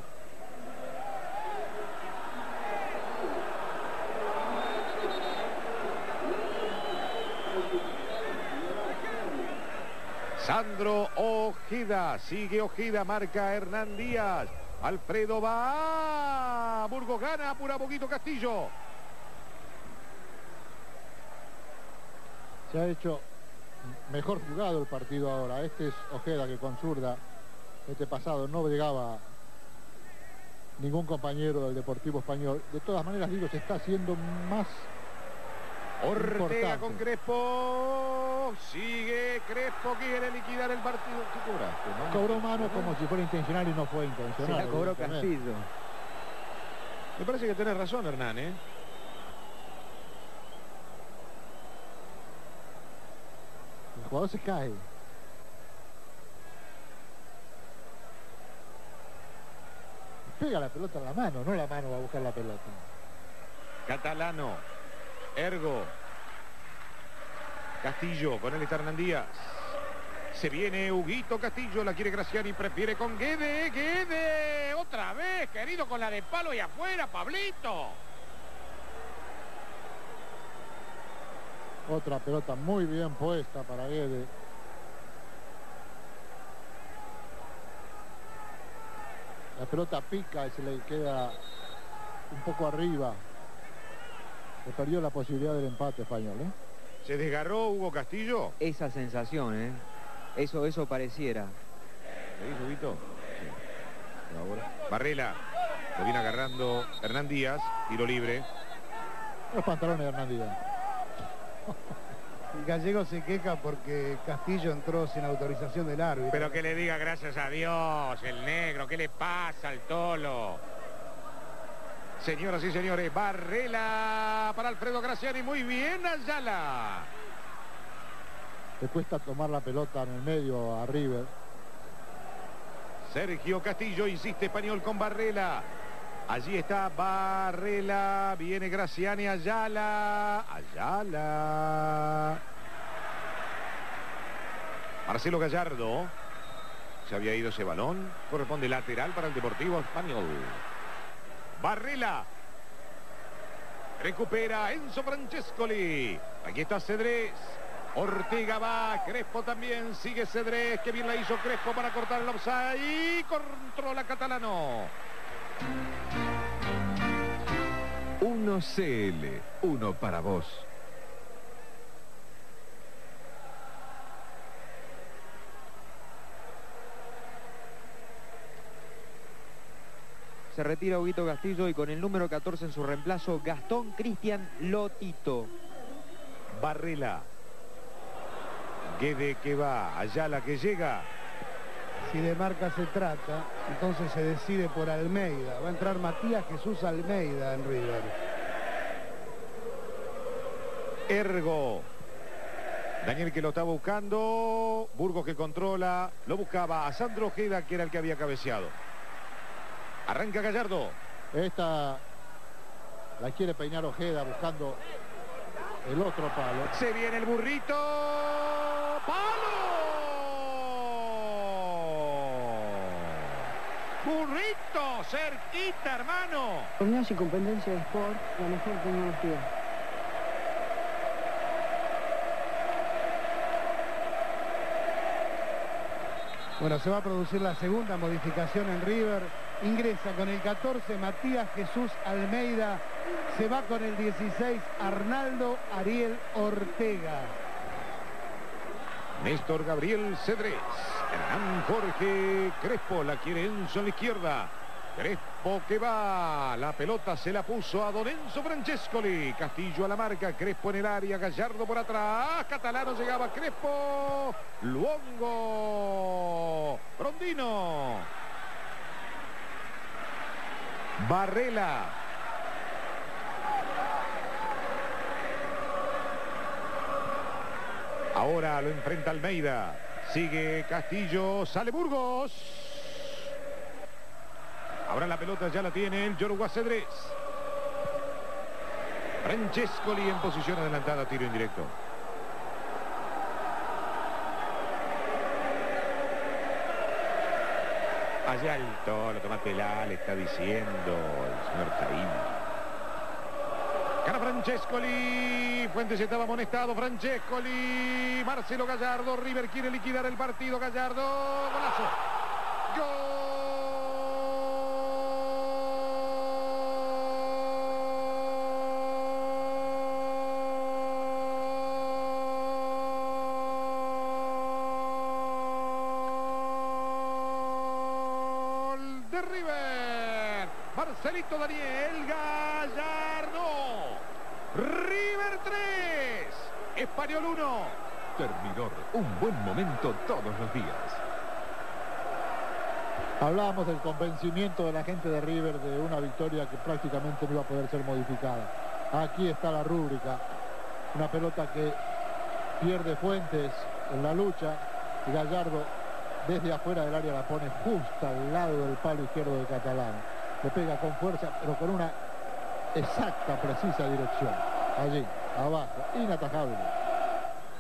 Sandro Ojeda, sigue Ojeda, marca Hernán Díaz. Alfredo va, Burgos gana, apura poquito Castillo. Se ha hecho mejor jugado el partido ahora. Este es Ojeda que con zurda, este pasado no llegaba ningún compañero del Deportivo Español. De todas maneras, digo, se está haciendo más Ortega con Crespo. Sigue Crespo, quiere liquidar el partido. ¿Qué cobraste? Cobró mano como si fuera intencional y no fue intencional. Se la cobró Castillo. Me parece que tenés razón, Hernán, ¿eh? El jugador se cae. Pega la pelota en la mano, no la mano va a buscar la pelota. Catalano. Ergo. Castillo, con él está Hernán Díaz. Se viene Huguito Castillo, la quiere Graciani, prefiere con Guede, Guede, otra vez, querido, con la de palo y afuera, Pablito. Otra pelota muy bien puesta para Guede. La pelota pica y se le queda un poco arriba. Se perdió la posibilidad del empate español, ¿eh? ¿Se desgarró Hugo Castillo? Esa sensación, ¿eh? Eso, eso pareciera. ¿Le dijo Huguito? Sí. Ahora. Barrela. Lo viene agarrando Hernán Díaz. Tiro libre. Los pantalones de Hernán Díaz. El gallego se queja porque Castillo entró sin autorización del árbitro. Pero que le diga gracias a Dios, el negro. ¿Qué le pasa al tolo? Señoras y señores, Barrela para Alfredo Graciani. Muy bien, Ayala. Le cuesta tomar la pelota en el medio a River. Sergio Castillo insiste español con Barrela. Allí está Barrela. Viene Graciani, Ayala. Ayala. Marcelo Gallardo. Se había ido ese balón. Corresponde lateral para el Deportivo Español. Barrela. Recupera Enzo Francescoli. Aquí está Cedrés. Ortega va, Crespo también, sigue Cedrés, que bien la hizo Crespo para cortar el offside y controla Catalano. 1 CL, uno para vos. Se retira Huguito Castillo y con el número 14 en su reemplazo, Gastón Cristian Lotito. Barrela. Guede que va, Ayala que llega. Si de marca se trata, entonces se decide por Almeida. Va a entrar Matías Jesús Almeida en River. Ergo. Daniel que lo está buscando. Burgos que controla. Lo buscaba a Sandro Ojeda, que era el que había cabeceado. Arranca Gallardo. Esta la quiere peinar Ojeda buscando el otro palo. Se viene el burrito. ¡Palo! Burrito, cerquita, hermano. Torneos y competencia de sport, la mejor tecnología. Bueno, se va a producir la segunda modificación en River. Ingresa con el 14 Matías Jesús Almeida. Se va con el 16 Arnaldo Ariel Ortega. Néstor Gabriel Cedrés. Jorge Crespo la quiere Enzo a la izquierda. Crespo que va. La pelota se la puso a Don Enzo Francescoli. Castillo a la marca. Crespo en el área. Gallardo por atrás. Catalano llegaba Crespo. Luongo. Brondino. Barrela. Ahora lo enfrenta Almeida. Sigue Castillo. Sale Burgos. Ahora la pelota ya la tiene el Yoruba Cedrés. Francescoli en posición adelantada. Tiro indirecto. Allá alto, lo toma le está diciendo el señor Caín. Gana Francescoli. Fuentes estaba amonestado. Francescoli. Marcelo Gallardo. River quiere liquidar el partido. Gallardo. Golazo. Gol de River. Marcelito Daniel Gallardo. River 3. Español 1. Termidor, un buen momento todos los días. Hablábamos del convencimiento de la gente de River de una victoria que prácticamente no iba a poder ser modificada. Aquí está la rúbrica. Una pelota que pierde Fuentes en la lucha y Gallardo desde afuera del área la pone justo al lado del palo izquierdo de Catalán. Le pega con fuerza, pero con una exacta, precisa dirección. Allí, abajo, inatajable.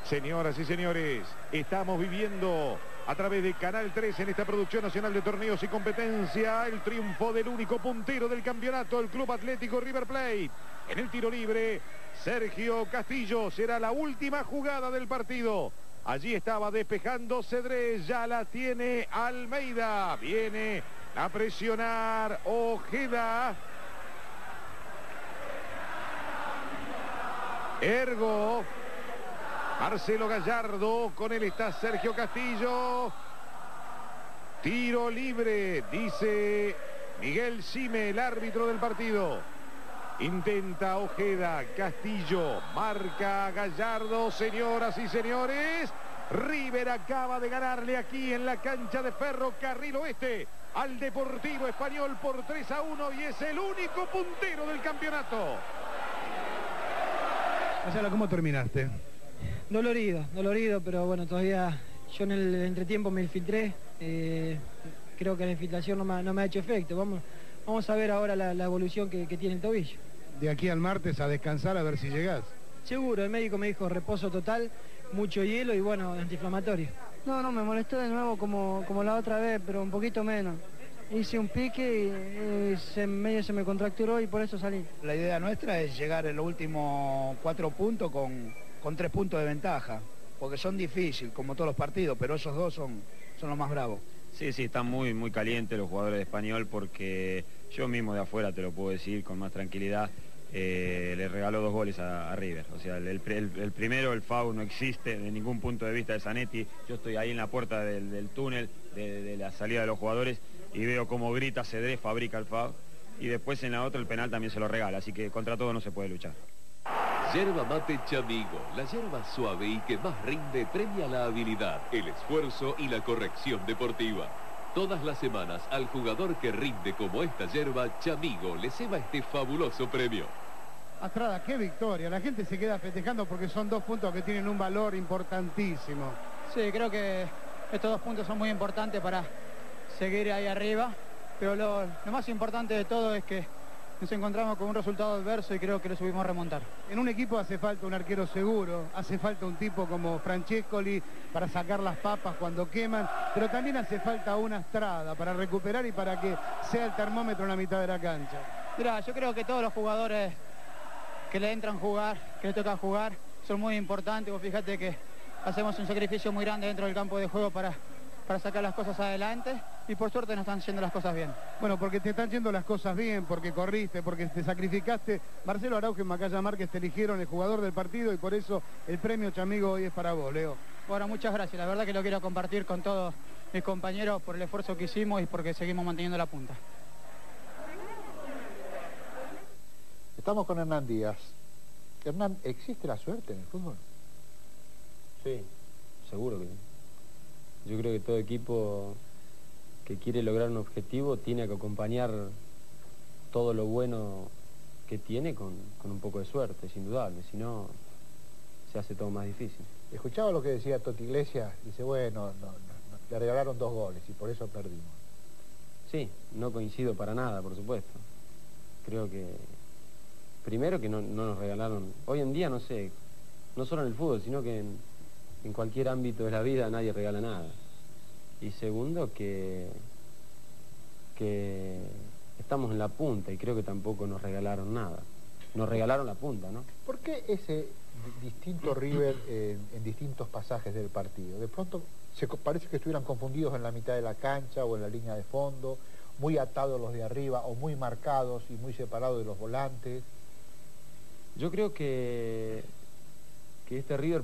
Señoras y señores, estamos viviendo a través de Canal 3 en esta producción nacional de torneos y competencia el triunfo del único puntero del campeonato, el Club Atlético River Plate. En el tiro libre, Sergio Castillo será la última jugada del partido. Allí estaba despejando Cedrés, ya la tiene Almeida. Viene a presionar Ojeda. Ergo. Marcelo Gallardo, con él está Sergio Castillo. Tiro libre, dice Miguel Sime, el árbitro del partido. Intenta Ojeda, Castillo, marca Gallardo, señoras y señores. River acaba de ganarle aquí en la cancha de Ferrocarril Oeste al Deportivo Español por 3 a 1 y es el único puntero del campeonato. Ayala, ¿cómo terminaste? Dolorido, dolorido, pero bueno, todavía yo en el entretiempo me infiltré. eh, creo que la infiltración no me, ha- no me ha hecho efecto. Vamos, vamos a ver ahora la, la evolución que, que tiene el tobillo. De aquí al martes a descansar a ver si llegás. Seguro, el médico me dijo reposo total, mucho hielo y bueno, antiinflamatorio. No, no, me molestó de nuevo como, como la otra vez, pero un poquito menos. Hice un pique y, y se, medio se me contracturó y por eso salí. La idea nuestra es llegar en los últimos cuatro puntos con, con tres puntos de ventaja, porque son difíciles, como todos los partidos, pero esos dos son, son los más bravos. Sí, sí, están muy, muy calientes los jugadores de español porque yo mismo de afuera te lo puedo decir con más tranquilidad. eh, le regaló dos goles a, River. O sea, el, primero, el FAU, no existe de ningún punto de vista de Zanetti. Yo estoy ahí en la puerta del, túnel, de, de la salida de los jugadores, y veo cómo grita Cedré, fabrica el FAU. Y después en la otra el penal también se lo regala, así que contra todo no se puede luchar. Yerba mate Chamigo, la yerba suave y que más rinde premia la habilidad, el esfuerzo y la corrección deportiva. Todas las semanas al jugador que rinde como esta yerba, Chamigo le ceba este fabuloso premio. Astrada, qué victoria. La gente se queda festejando porque son dos puntos que tienen un valor importantísimo. Sí, creo que estos dos puntos son muy importantes para seguir ahí arriba, pero lo, lo más importante de todo es que nos encontramos con un resultado adverso y creo que lo subimos a remontar. En un equipo hace falta un arquero seguro, hace falta un tipo como Francescoli para sacar las papas cuando queman, pero también hace falta una Astrada para recuperar y para que sea el termómetro en la mitad de la cancha. Mira, yo creo que todos los jugadores que le entran a jugar, que le toca jugar, son muy importantes. Vos fíjate que hacemos un sacrificio muy grande dentro del campo de juego para, para sacar las cosas adelante. y por suerte nos están yendo las cosas bien. Bueno, porque te están yendo las cosas bien, porque corriste, porque te sacrificaste. Marcelo Araujo y Macaya Márquez te eligieron el jugador del partido y por eso el premio Chamigo hoy es para vos, Leo. Bueno, muchas gracias. La verdad que lo quiero compartir con todos mis compañeros por el esfuerzo que hicimos y porque seguimos manteniendo la punta. Estamos con Hernán Díaz. Hernán, ¿existe la suerte en el fútbol? Sí, seguro que Yo creo que todo equipo que quiere lograr un objetivo tiene que acompañar todo lo bueno que tiene con, un poco de suerte, es indudable, si no se hace todo más difícil. Escuchaba lo que decía Toti Iglesias, dice, bueno, le regalaron dos goles y por eso perdimos. Sí, no coincido para nada, por supuesto. Creo que, primero que no, nos regalaron, hoy en día no sé, no solo en el fútbol, sino que en, en cualquier ámbito de la vida nadie regala nada. Y segundo, que, que estamos en la punta y creo que tampoco nos regalaron nada. Nos regalaron la punta, ¿no? ¿Por qué ese distinto River en, distintos pasajes del partido? De pronto se parece que estuvieran confundidos en la mitad de la cancha o en la línea de fondo, muy atados los de arriba o muy marcados y muy separados de los volantes. Yo creo que que este River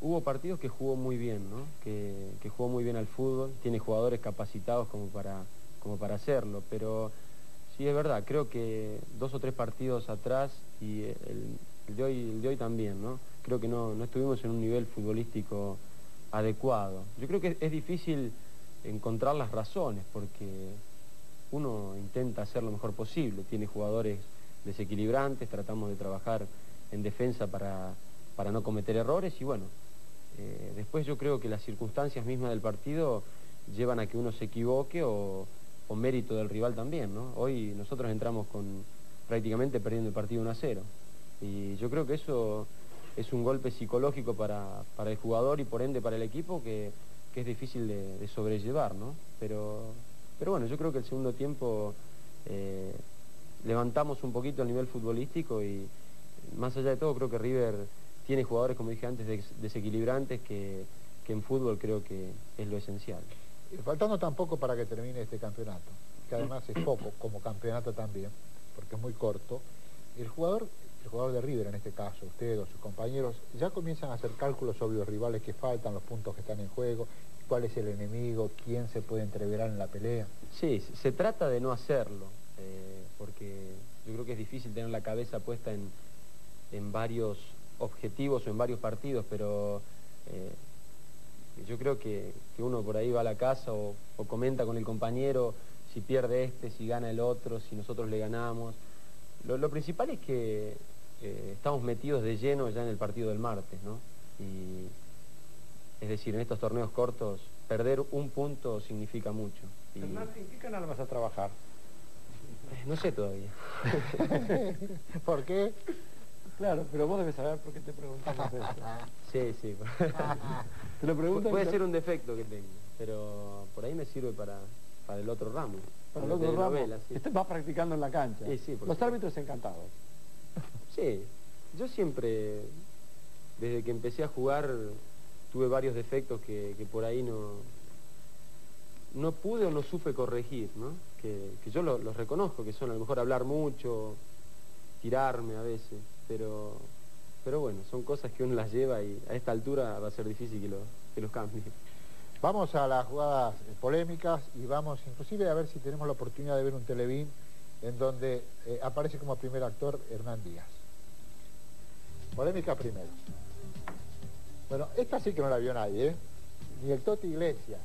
hubo partidos que jugó muy bien, ¿no? que, jugó muy bien al fútbol, tiene jugadores capacitados como para, como para hacerlo, pero sí es verdad, creo que dos o tres partidos atrás y el, de, hoy, el de hoy también, ¿no? creo que no, no estuvimos en un nivel futbolístico adecuado. Yo creo que es difícil encontrar las razones porque uno intenta hacer lo mejor posible, tiene jugadores desequilibrantes, tratamos de trabajar en defensa para para no cometer errores y bueno, eh, después yo creo que las circunstancias mismas del partido llevan a que uno se equivoque o, mérito del rival también, ¿no? Hoy nosotros entramos con prácticamente perdiendo el partido 1 a 0 y yo creo que eso es un golpe psicológico para, el jugador y por ende para el equipo que, es difícil de, sobrellevar, ¿no? Pero, pero bueno, yo creo que el segundo tiempo eh, levantamos un poquito el nivel futbolístico y más allá de todo creo que River tiene jugadores, como dije antes, desequilibrantes que, en fútbol creo que es lo esencial. Faltando tampoco para que termine este campeonato, que además es poco como campeonato también, porque es muy corto, el jugador, el jugador de River en este caso, usted o sus compañeros, ya comienzan a hacer cálculos sobre los rivales que faltan, los puntos que están en juego, cuál es el enemigo, quién se puede entreverar en la pelea. Sí, se trata de no hacerlo, eh, porque yo creo que es difícil tener la cabeza puesta en, en varios objetivos o en varios partidos, pero eh, yo creo que, uno por ahí va a la casa o, comenta con el compañero si pierde este, si gana el otro, si nosotros le ganamos. Lo, principal es que eh, estamos metidos de lleno ya en el partido del martes, ¿no? Y, es decir, en estos torneos cortos, perder un punto significa mucho. ¿en qué canal vas a trabajar? No sé todavía. ¿Por qué? Claro, pero vos debes saber por qué te preguntamos eso. Sí, sí. te lo pregunto. Puede ser un defecto que tengo, pero por ahí me sirve para, para el otro ramo. Para el otro ramo. Este vas practicando en la cancha. Sí, sí. Los árbitros encantados. Sí. Yo siempre, desde que empecé a jugar, tuve varios defectos que, por ahí no, no pude o no supe corregir, ¿no? Que, yo los reconozco, que son a lo mejor hablar mucho, tirarme a veces pero, pero bueno, son cosas que uno las lleva y a esta altura va a ser difícil que, lo, que los cambie. Vamos a las jugadas polémicas y vamos inclusive a ver si tenemos la oportunidad de ver un televín en donde eh, aparece como primer actor Hernán Díaz. Polémica primero. Bueno, esta sí que no la vio nadie, ¿eh? Ni el Toti Iglesias.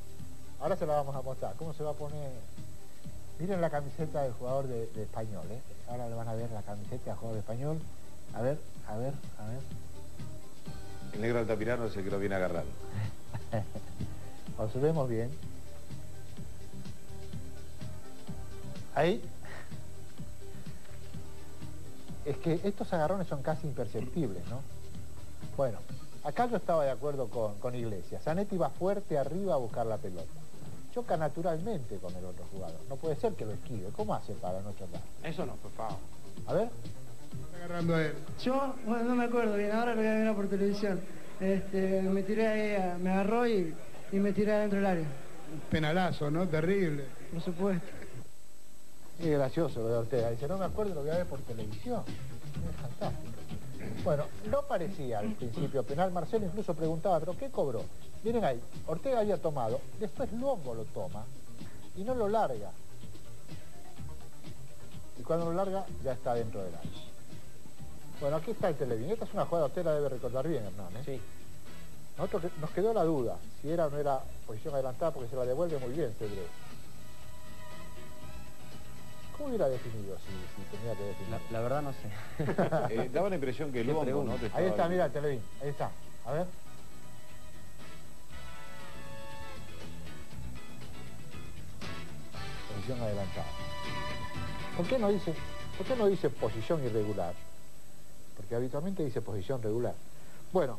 Ahora se la vamos a mostrar. ¿Cómo se va a poner? Miren la camiseta del jugador de, español, ¿eh? Ahora le van a ver la camiseta del jugador de español. A ver, a ver, a ver. El negro Altamirano es el que lo viene agarrando. Observemos bien. Ahí. Es que estos agarrones son casi imperceptibles, ¿no? Bueno, acá yo estaba de acuerdo con, con Iglesias. Zanetti va fuerte arriba a buscar la pelota. Choca naturalmente con el otro jugador. No puede ser que lo esquive. ¿Cómo hace para no chocar? Eso no, por favor. A ver agarrando él? Yo, bueno, no me acuerdo bien, ahora lo voy a ver por televisión. Este, me tiré ahí, me agarró y, me tiré adentro del área. penalazo, ¿no? Terrible. Por supuesto. Es gracioso lo de Ortega. Dice, no me acuerdo lo que había por televisión. Es fantástico. Bueno, no parecía al principio penal. Marcelo incluso preguntaba, ¿pero qué cobró? Miren ahí, Ortega había tomado, después Luongo lo toma y no lo larga. Y cuando lo larga, ya está dentro del área. Bueno, aquí está el televidente. Esta es una jugada, usted la debe recordar bien, Hernán. ¿eh? Sí. Nosotros nos quedó la duda, si era o no era posición adelantada, porque se la devuelve muy bien Cedré. ¿Cómo hubiera definido si, si tenía que definir? La, la verdad no sé. Eh, daba la impresión que Luongo, pregunta. ¿no? Te Ahí está, mira el televín, ahí está. A ver. Posición adelantada. ¿Por qué no dice, por qué no dice posición irregular? Porque habitualmente dice posición regular. Bueno,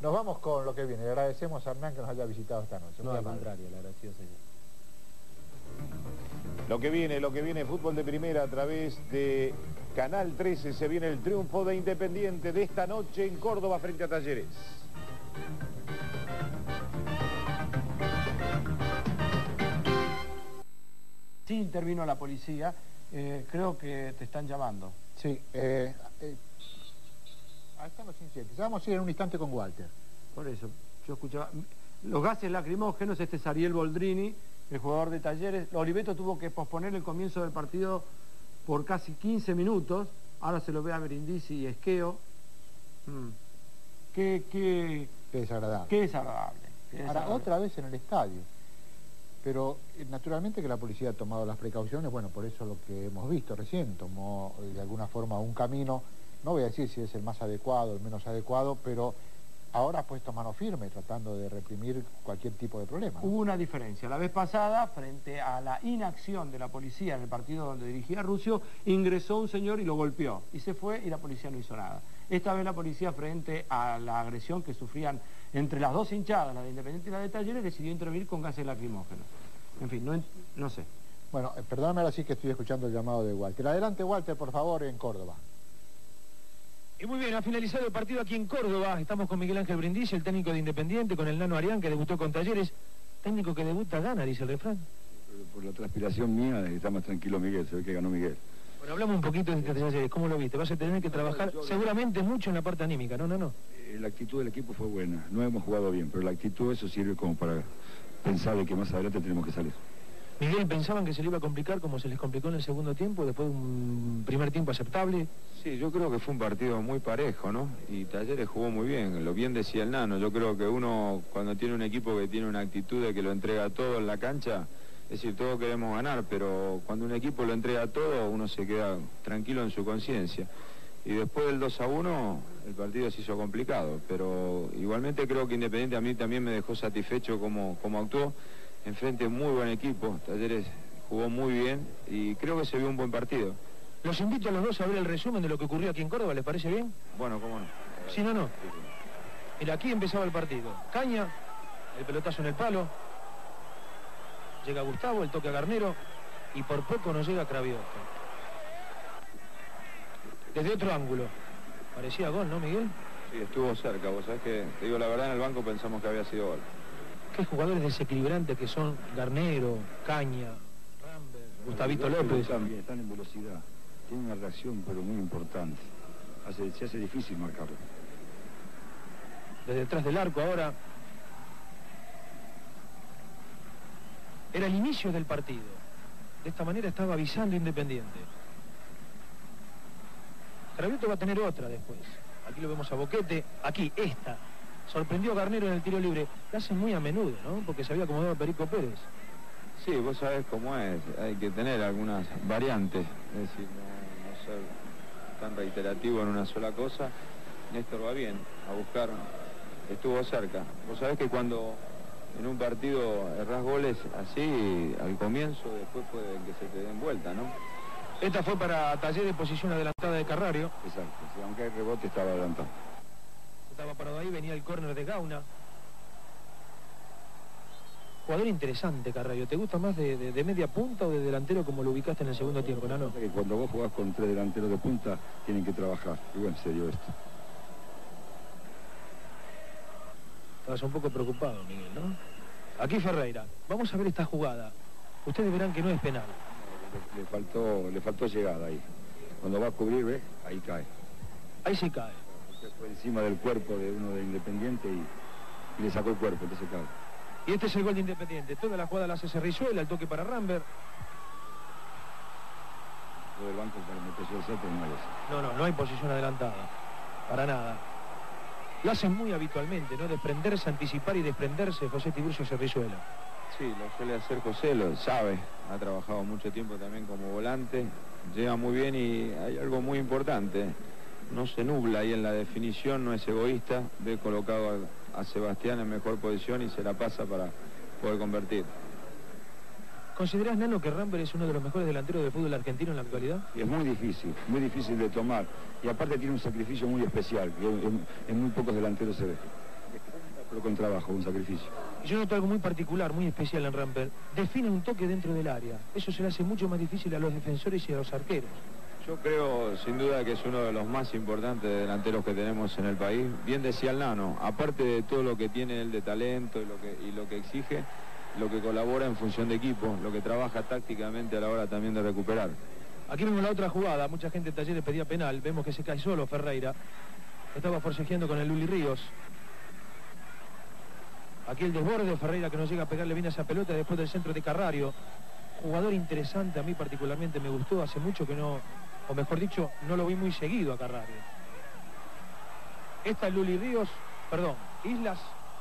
nos vamos con lo que viene. Le agradecemos a Hernán que nos haya visitado esta noche. No, Muy al amable. contrario, le agradeció señor. Lo que viene, lo que viene, fútbol de primera a través de Canal 13. Se viene el triunfo de Independiente de esta noche en Córdoba frente a Talleres. Sí intervino la policía, eh, creo que te están llamando. Sí, eh, eh, ahí están los incidentes. Ya Vamos a ir en un instante con Walter. Por eso, yo escuchaba. Los gases lacrimógenos, este es Ariel Boldrini, el jugador de Talleres. Oliveto tuvo que posponer el comienzo del partido por casi 15 minutos. Ahora se lo ve a Berindisi y Esqueo. Mm. Qué, qué, Qué desagradable. qué desagradable. qué Ahora, desagradable. otra vez en el estadio. Pero eh, naturalmente que la policía ha tomado las precauciones, bueno, por eso lo que hemos visto recién, tomó eh, de alguna forma un camino, no voy a decir si es el más adecuado, el menos adecuado, pero ahora ha puesto mano firme tratando de reprimir cualquier tipo de problema. ¿no? Hubo una diferencia. La vez pasada, frente a la inacción de la policía en el partido donde dirigía Rusio, ingresó un señor y lo golpeó. Y se fue y la policía no hizo nada. Esta vez la policía, frente a la agresión que sufrían entre las dos hinchadas, la de Independiente y la de Talleres, decidió intervenir con gases lacrimógenos. En fin, no, no sé. Bueno, eh, perdóname ahora sí que estoy escuchando el llamado de Walter. Adelante, Walter, por favor, en Córdoba. Y muy bien, ha finalizado el partido aquí en Córdoba. Estamos con Miguel Ángel Brindisi, el técnico de Independiente, con el Nano Arián, que debutó con Talleres. Técnico que debuta gana, dice el refrán. Por la transpiración mía está más tranquilo Miguel, se ve que ganó Miguel. Bueno, hablamos un poquito de este Talleres. ¿Cómo lo viste? Vas a tener que trabajar seguramente mucho en la parte anímica, ¿no? No, no. Eh, La actitud del equipo fue buena, no hemos jugado bien, pero la actitud eso sirve como para pensar de que más adelante tenemos que salir. Miguel, ¿pensaban que se le iba a complicar como se les complicó en el segundo tiempo, después de un primer tiempo aceptable? Sí, yo creo que fue un partido muy parejo, ¿no? Y Talleres jugó muy bien, lo bien decía el Nano. Yo creo que uno, cuando tiene un equipo que tiene una actitud de que lo entrega todo en la cancha, es decir, todos queremos ganar, pero cuando un equipo lo entrega todo, uno se queda tranquilo en su conciencia. Y después del 2 a 1, el partido se hizo complicado, pero igualmente creo que Independiente a mí también me dejó satisfecho como, como actuó. Enfrente muy buen equipo, Talleres jugó muy bien y creo que se vio un buen partido. Los invito a los dos a ver el resumen de lo que ocurrió aquí en Córdoba, ¿les parece bien? Bueno, cómo no. Sí, no, no. Mira, aquí empezaba el partido. Caña, el pelotazo en el palo. Llega Gustavo, el toque a Garnero. Y por poco no llega Cravioto. Desde otro ángulo. Parecía gol, ¿no, Miguel? Sí, estuvo cerca, vos sabés que, te digo la verdad, en el banco pensamos que había sido gol. Qué jugadores desequilibrantes que son Garnero, Caña, Rambert, Gustavito López. También están en velocidad, tienen una reacción pero muy importante. Hace- se hace difícil marcarlo. Desde detrás del arco ahora. Era el inicio del partido. De esta manera estaba avisando Independiente. Cravioto va a tener otra después. Aquí lo vemos a Boquete. Aquí, esta. Sorprendió a Garnero en el tiro libre. La hacen muy a menudo, ¿no? Porque se había acomodado a Perico Pérez. Sí, vos sabés cómo es, hay que tener algunas variantes, es decir, no, no ser tan reiterativo en una sola cosa. Néstor va bien, a buscar, estuvo cerca. Vos sabés que cuando en un partido errás goles así, al comienzo, después puede que se te den vuelta, ¿no? Esta fue para taller de posición adelantada de Carrario. Exacto, sí, aunque hay rebote estaba adelantado. Estaba parado ahí, venía el córner de Gauna. Jugador interesante, Carrario. ¿Te gusta más de, de- de media punta o de delantero como lo ubicaste en el segundo tiempo, Nano? Que cuando vos jugás con tres delanteros de punta, tienen que trabajar. Y bueno, se dio esto. Estabas un poco preocupado, Miguel, ¿no? Aquí Ferreira. Vamos a ver esta jugada. Ustedes verán que no es penal. Le, le faltó, le faltó llegada ahí. Cuando va a cubrir, ¿ves? Ahí cae. Ahí se cae. Fue encima del cuerpo de uno de Independiente y, y le sacó el cuerpo, entonces cae. Y este es el gol de Independiente. Toda la jugada la hace Cerrizuela, el toque para Rambert. Lo del banco para meter el centro no es. No, no, no hay posición adelantada. Para nada. Lo hacen muy habitualmente, ¿no? Desprenderse, anticipar y desprenderse José Tiburcio Cerrizuela. Sí, lo suele hacer José, lo sabe. Ha trabajado mucho tiempo también como volante. Llega muy bien y hay algo muy importante. No se nubla ahí en la definición, no es egoísta. Ve colocado a, a Sebastián en mejor posición y se la pasa para poder convertir. ¿Considerás, Nano, que Rambert es uno de los mejores delanteros del fútbol argentino en la actualidad? Y es muy difícil, muy difícil de tomar. Y aparte tiene un sacrificio muy especial, que en, en muy pocos delanteros se ve. Pero con trabajo, un sacrificio. Y Yo noto algo muy particular, muy especial en Rambert. Define un toque dentro del área. Eso se le hace mucho más difícil a los defensores y a los arqueros. Yo creo, sin duda, que es uno de los más importantes delanteros que tenemos en el país. Bien decía el Nano, aparte de todo lo que tiene él de talento y lo que, exige, lo que colabora en función de equipo, lo que trabaja tácticamente a la hora también de recuperar. Aquí vemos la otra jugada. Mucha gente en Talleres pedía penal. Vemos que se cae solo Ferreira. Estaba forcejeando con el Luli Ríos. Aquí el desborde, Ferreira que no llega a pegarle bien a esa pelota después del centro de Carrario. Jugador interesante, a mí particularmente me gustó, hace mucho que no, o mejor dicho, no lo vi muy seguido a Carrario. Esta es Luli Ríos, perdón, Islas,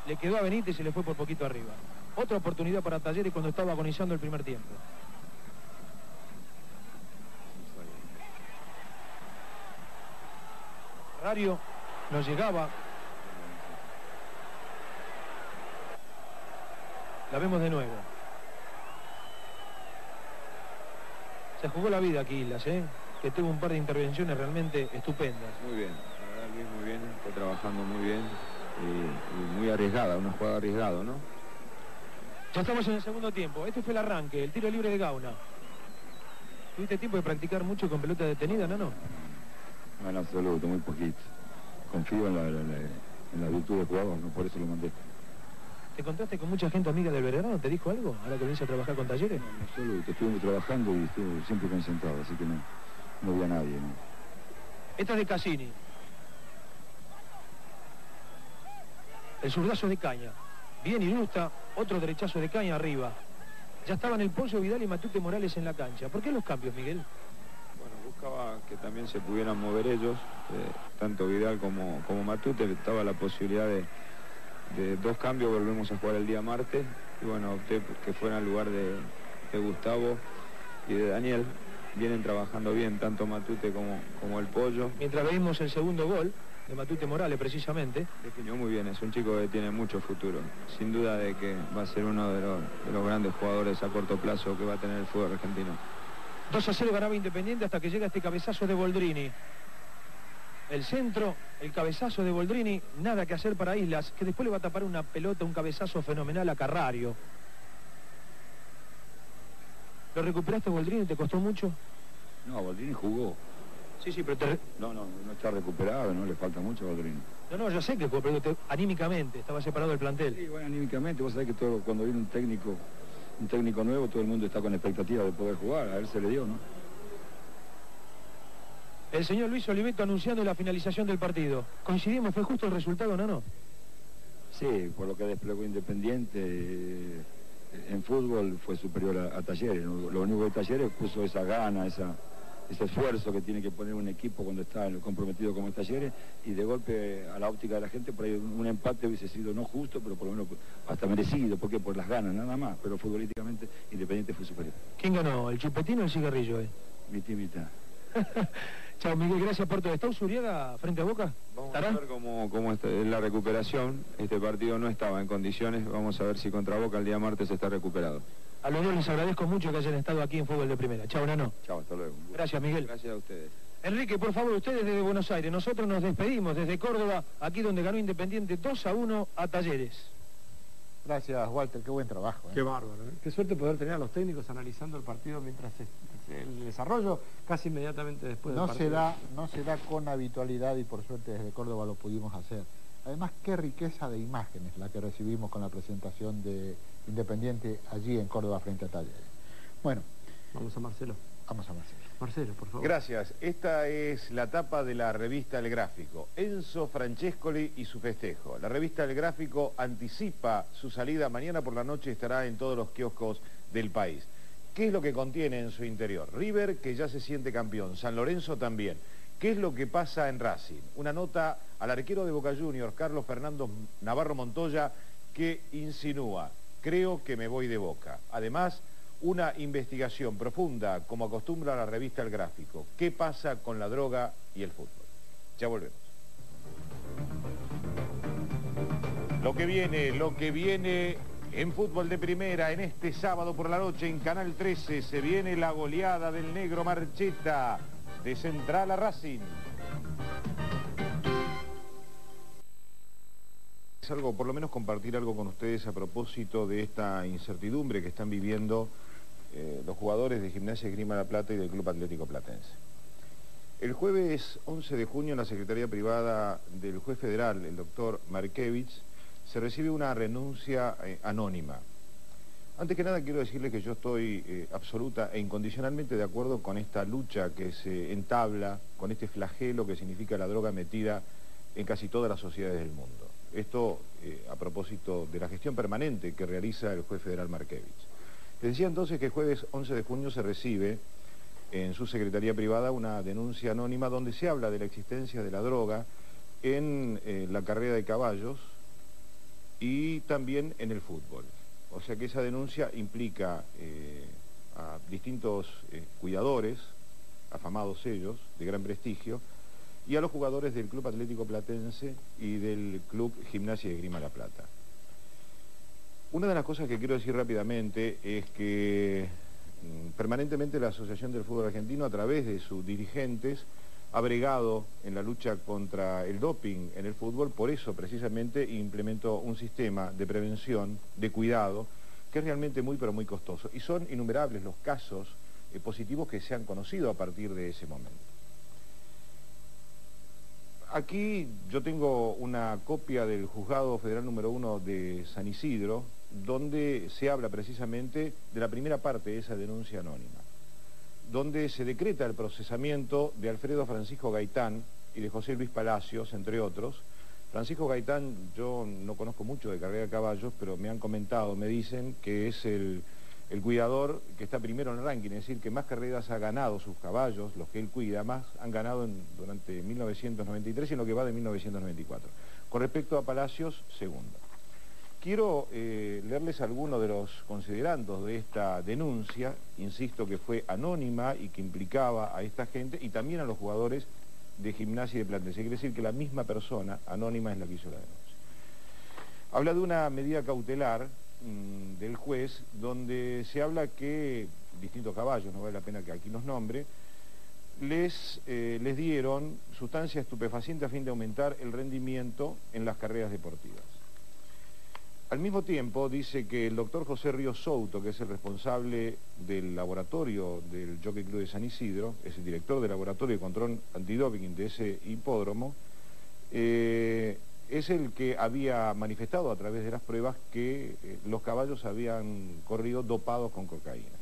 le quedó a Benítez y le fue por poquito arriba. Otra oportunidad para Talleres cuando estaba agonizando el primer tiempo. Carrario no llegaba, La vemos de nuevo. Se jugó la vida aquí Islas, ¿eh? Que tuvo un par de intervenciones realmente estupendas. Muy bien, la verdad Luis muy bien, está trabajando muy bien y, y muy arriesgada, una jugada arriesgada, ¿no? Ya estamos en el segundo tiempo. Este fue el arranque, el tiro libre de Gauna. ¿Tuviste tiempo de practicar mucho con pelota detenida, no? No, No, en absoluto, muy poquito. Confío en la, en la, en la virtud del jugador, no por eso lo mandé. ¿Te encontraste con mucha gente amiga del Belgrano? ¿Te dijo algo? Ahora que venís a trabajar con talleres. En absoluto, estuve trabajando y estuve siempre concentrado, así que no, no vi a nadie. ¿no? Esta es de Cassini. El zurdazo de Caña. Bien ilustra, otro derechazo de Caña arriba. Ya estaban el Pollo Vidal y Matute Morales en la cancha. ¿Por qué los cambios, Miguel? Bueno, buscaba que también se pudieran mover ellos, eh, tanto Vidal como, como Matute, estaba la posibilidad de, de dos cambios, volvemos a jugar el día martes, y bueno, opté que fuera en lugar de, de Gustavo y de Daniel. Vienen trabajando bien, tanto Matute como, como el Pollo. Mientras veíamos el segundo gol de Matute Morales, precisamente. Definió muy bien, es un chico que tiene mucho futuro. Sin duda de que va a ser uno de los, de los grandes jugadores a corto plazo que va a tener el fútbol argentino. 2 a 0 ganaba Independiente hasta que llega este cabezazo de Boldrini. El centro, el cabezazo de Boldrini, nada que hacer para Islas, que después le va a tapar una pelota, un cabezazo fenomenal a Carrario. ¿Lo recuperaste Boldrini? ¿Te costó mucho? No, Boldrini jugó. Sí, sí, pero te... No, no, no está recuperado, no le falta mucho a Boldrini. No, no, yo sé que jugó, pero te- anímicamente estaba separado del plantel. Sí, bueno, anímicamente, vos sabés que todo, cuando viene un técnico, un técnico nuevo, todo el mundo está con expectativa de poder jugar, a él se le dio, ¿no? El señor Luis Oliveto anunciando la finalización del partido. ¿Coincidimos? ¿Fue justo el resultado, no, no? Sí, por lo que desplegó Independiente eh, en fútbol fue superior a, a Talleres. Lo único que Talleres puso esa gana, esa, ese esfuerzo que tiene que poner un equipo cuando está comprometido como es Talleres y de golpe a la óptica de la gente por ahí un, empate hubiese sido no justo, pero por lo menos hasta merecido, porque por las ganas nada más, pero futbolísticamente Independiente fue superior. ¿Quién ganó? ¿El chupetino o el cigarrillo? Eh? Mitad y mitad. Chao, Miguel, gracias todo. ¿Está Usuriaga frente a Boca? Vamos a ver cómo, cómo está la recuperación. Este partido no estaba en condiciones. Vamos a ver si contra Boca el día martes está recuperado. A los dos les agradezco mucho que hayan estado aquí en Fútbol de Primera. Chao, Nano. Chao, hasta luego. Gracias, Miguel. Gracias a ustedes. Enrique, por favor, ustedes desde Buenos Aires. Nosotros nos despedimos desde Córdoba, aquí donde ganó Independiente 2 a 1 a Talleres. Gracias, Walter, qué buen trabajo. ¿eh? Qué bárbaro. ¿eh? Qué suerte poder tener a los técnicos analizando el partido mientras se- se- el desarrollo, casi inmediatamente después No del se, partido. da, no se da con habitualidad y por suerte desde Córdoba lo pudimos hacer. Además, qué riqueza de imágenes la que recibimos con la presentación de Independiente allí en Córdoba frente a Talleres. Bueno. Vamos a Marcelo. Vamos a Marcelo. Marcelo, por favor. Gracias. Esta es la tapa de la revista El Gráfico. Enzo Francescoli y su festejo. La revista El Gráfico anticipa su salida. Mañana por la noche estará en todos los kioscos del país. ¿Qué es lo que contiene en su interior? River, que ya se siente campeón. San Lorenzo también. ¿Qué es lo que pasa en Racing? Una nota al arquero de Boca Juniors, Carlos Fernando Navarro Montoya, que insinúa, creo que me voy de Boca. Además, una investigación profunda, como acostumbra la revista El Gráfico. ¿Qué pasa con la droga y el fútbol? Ya volvemos. Lo que viene, lo que viene en fútbol de primera, en este sábado por la noche en Canal 13, se viene la goleada del negro Marcheta de Central a Racing. Algo, por lo menos compartir algo con ustedes a propósito de esta incertidumbre que están viviendo eh, los jugadores de Gimnasia Grima La Plata y del Club Atlético Platense. El jueves 11 de junio en la Secretaría Privada del Juez Federal, el doctor Markevich, se recibe una renuncia eh, anónima antes que nada quiero decirle que yo estoy eh, absoluta e incondicionalmente de acuerdo con esta lucha que se entabla, con este flagelo que significa la droga metida en casi todas las sociedades del mundo. Esto a propósito de la gestión permanente que realiza el juez federal Markevich. Decía entonces que jueves 11 de junio se recibe en su secretaría privada una denuncia anónima donde se habla de la existencia de la droga en eh, la carrera de caballos y también en el fútbol. O sea que esa denuncia implica eh, a distintos eh, cuidadores, afamados ellos, de gran prestigio, y a los jugadores del Club Atlético Platense y del Club Gimnasia de Grima La Plata. Una de las cosas que quiero decir rápidamente es que mm, permanentemente la Asociación del Fútbol Argentino, a través de sus dirigentes, ha bregado en la lucha contra el doping en el fútbol, por eso precisamente implementó un sistema de prevención, de cuidado, que es realmente muy pero muy costoso. Y son innumerables los casos eh, positivos que se han conocido a partir de ese momento. Aquí yo tengo una copia del Juzgado Federal número 1 de San Isidro, donde se habla precisamente de la primera parte de esa denuncia anónima donde se decreta el procesamiento de Alfredo Francisco Gaitán y de José Luis Palacios, entre otros. Francisco Gaitán, yo no conozco mucho de carrera de caballos, pero me han comentado, me dicen que es el, cuidador que está primero en el ranking, es decir, que más carreras ha ganado sus caballos, los que él cuida, más han ganado durante 1993 y en lo que va de 1994. Con respecto a Palacios, segundo. Quiero eh, leerles algunos de los considerandos de esta denuncia, insisto que fue anónima y que implicaba a esta gente y también a los jugadores de gimnasia y de plantel. Quiere decir que la misma persona, anónima, es la que hizo la denuncia. Habla de una medida cautelar mm, del juez donde se habla que distintos caballos, no vale la pena que aquí los nombre, les, eh, les dieron sustancia estupefaciente a fin de aumentar el rendimiento en las carreras deportivas. Al mismo tiempo dice que el doctor José Río Souto, que es el responsable del laboratorio del Jockey Club de San Isidro, es el director del laboratorio de control antidoping de ese hipódromo, eh, es el que había manifestado a través de las pruebas que eh, los caballos habían corrido dopados con cocaína.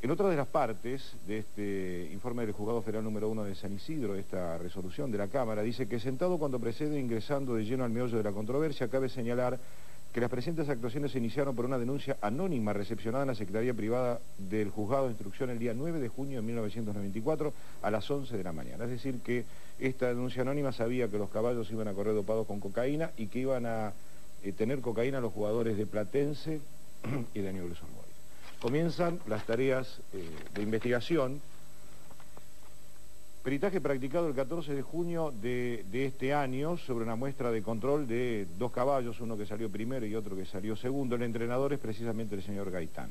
En otra de las partes de este informe del juzgado federal número uno de San Isidro, esta resolución de la Cámara, dice que sentado cuando precede ingresando de lleno al meollo de la controversia, cabe señalar que las presentes actuaciones se iniciaron por una denuncia anónima recepcionada en la Secretaría Privada del Juzgado de Instrucción el día 9 de junio de 1994 a las 11 de la mañana. Es decir, que esta denuncia anónima sabía que los caballos iban a correr dopados con cocaína y que iban a eh, tener cocaína los jugadores de Platense y de Newell's Comienzan las tareas eh, de investigación. Peritaje practicado el 14 de junio de, este año sobre una muestra de control de dos caballos, uno que salió primero y otro que salió segundo. El entrenador es precisamente el señor Gaitán.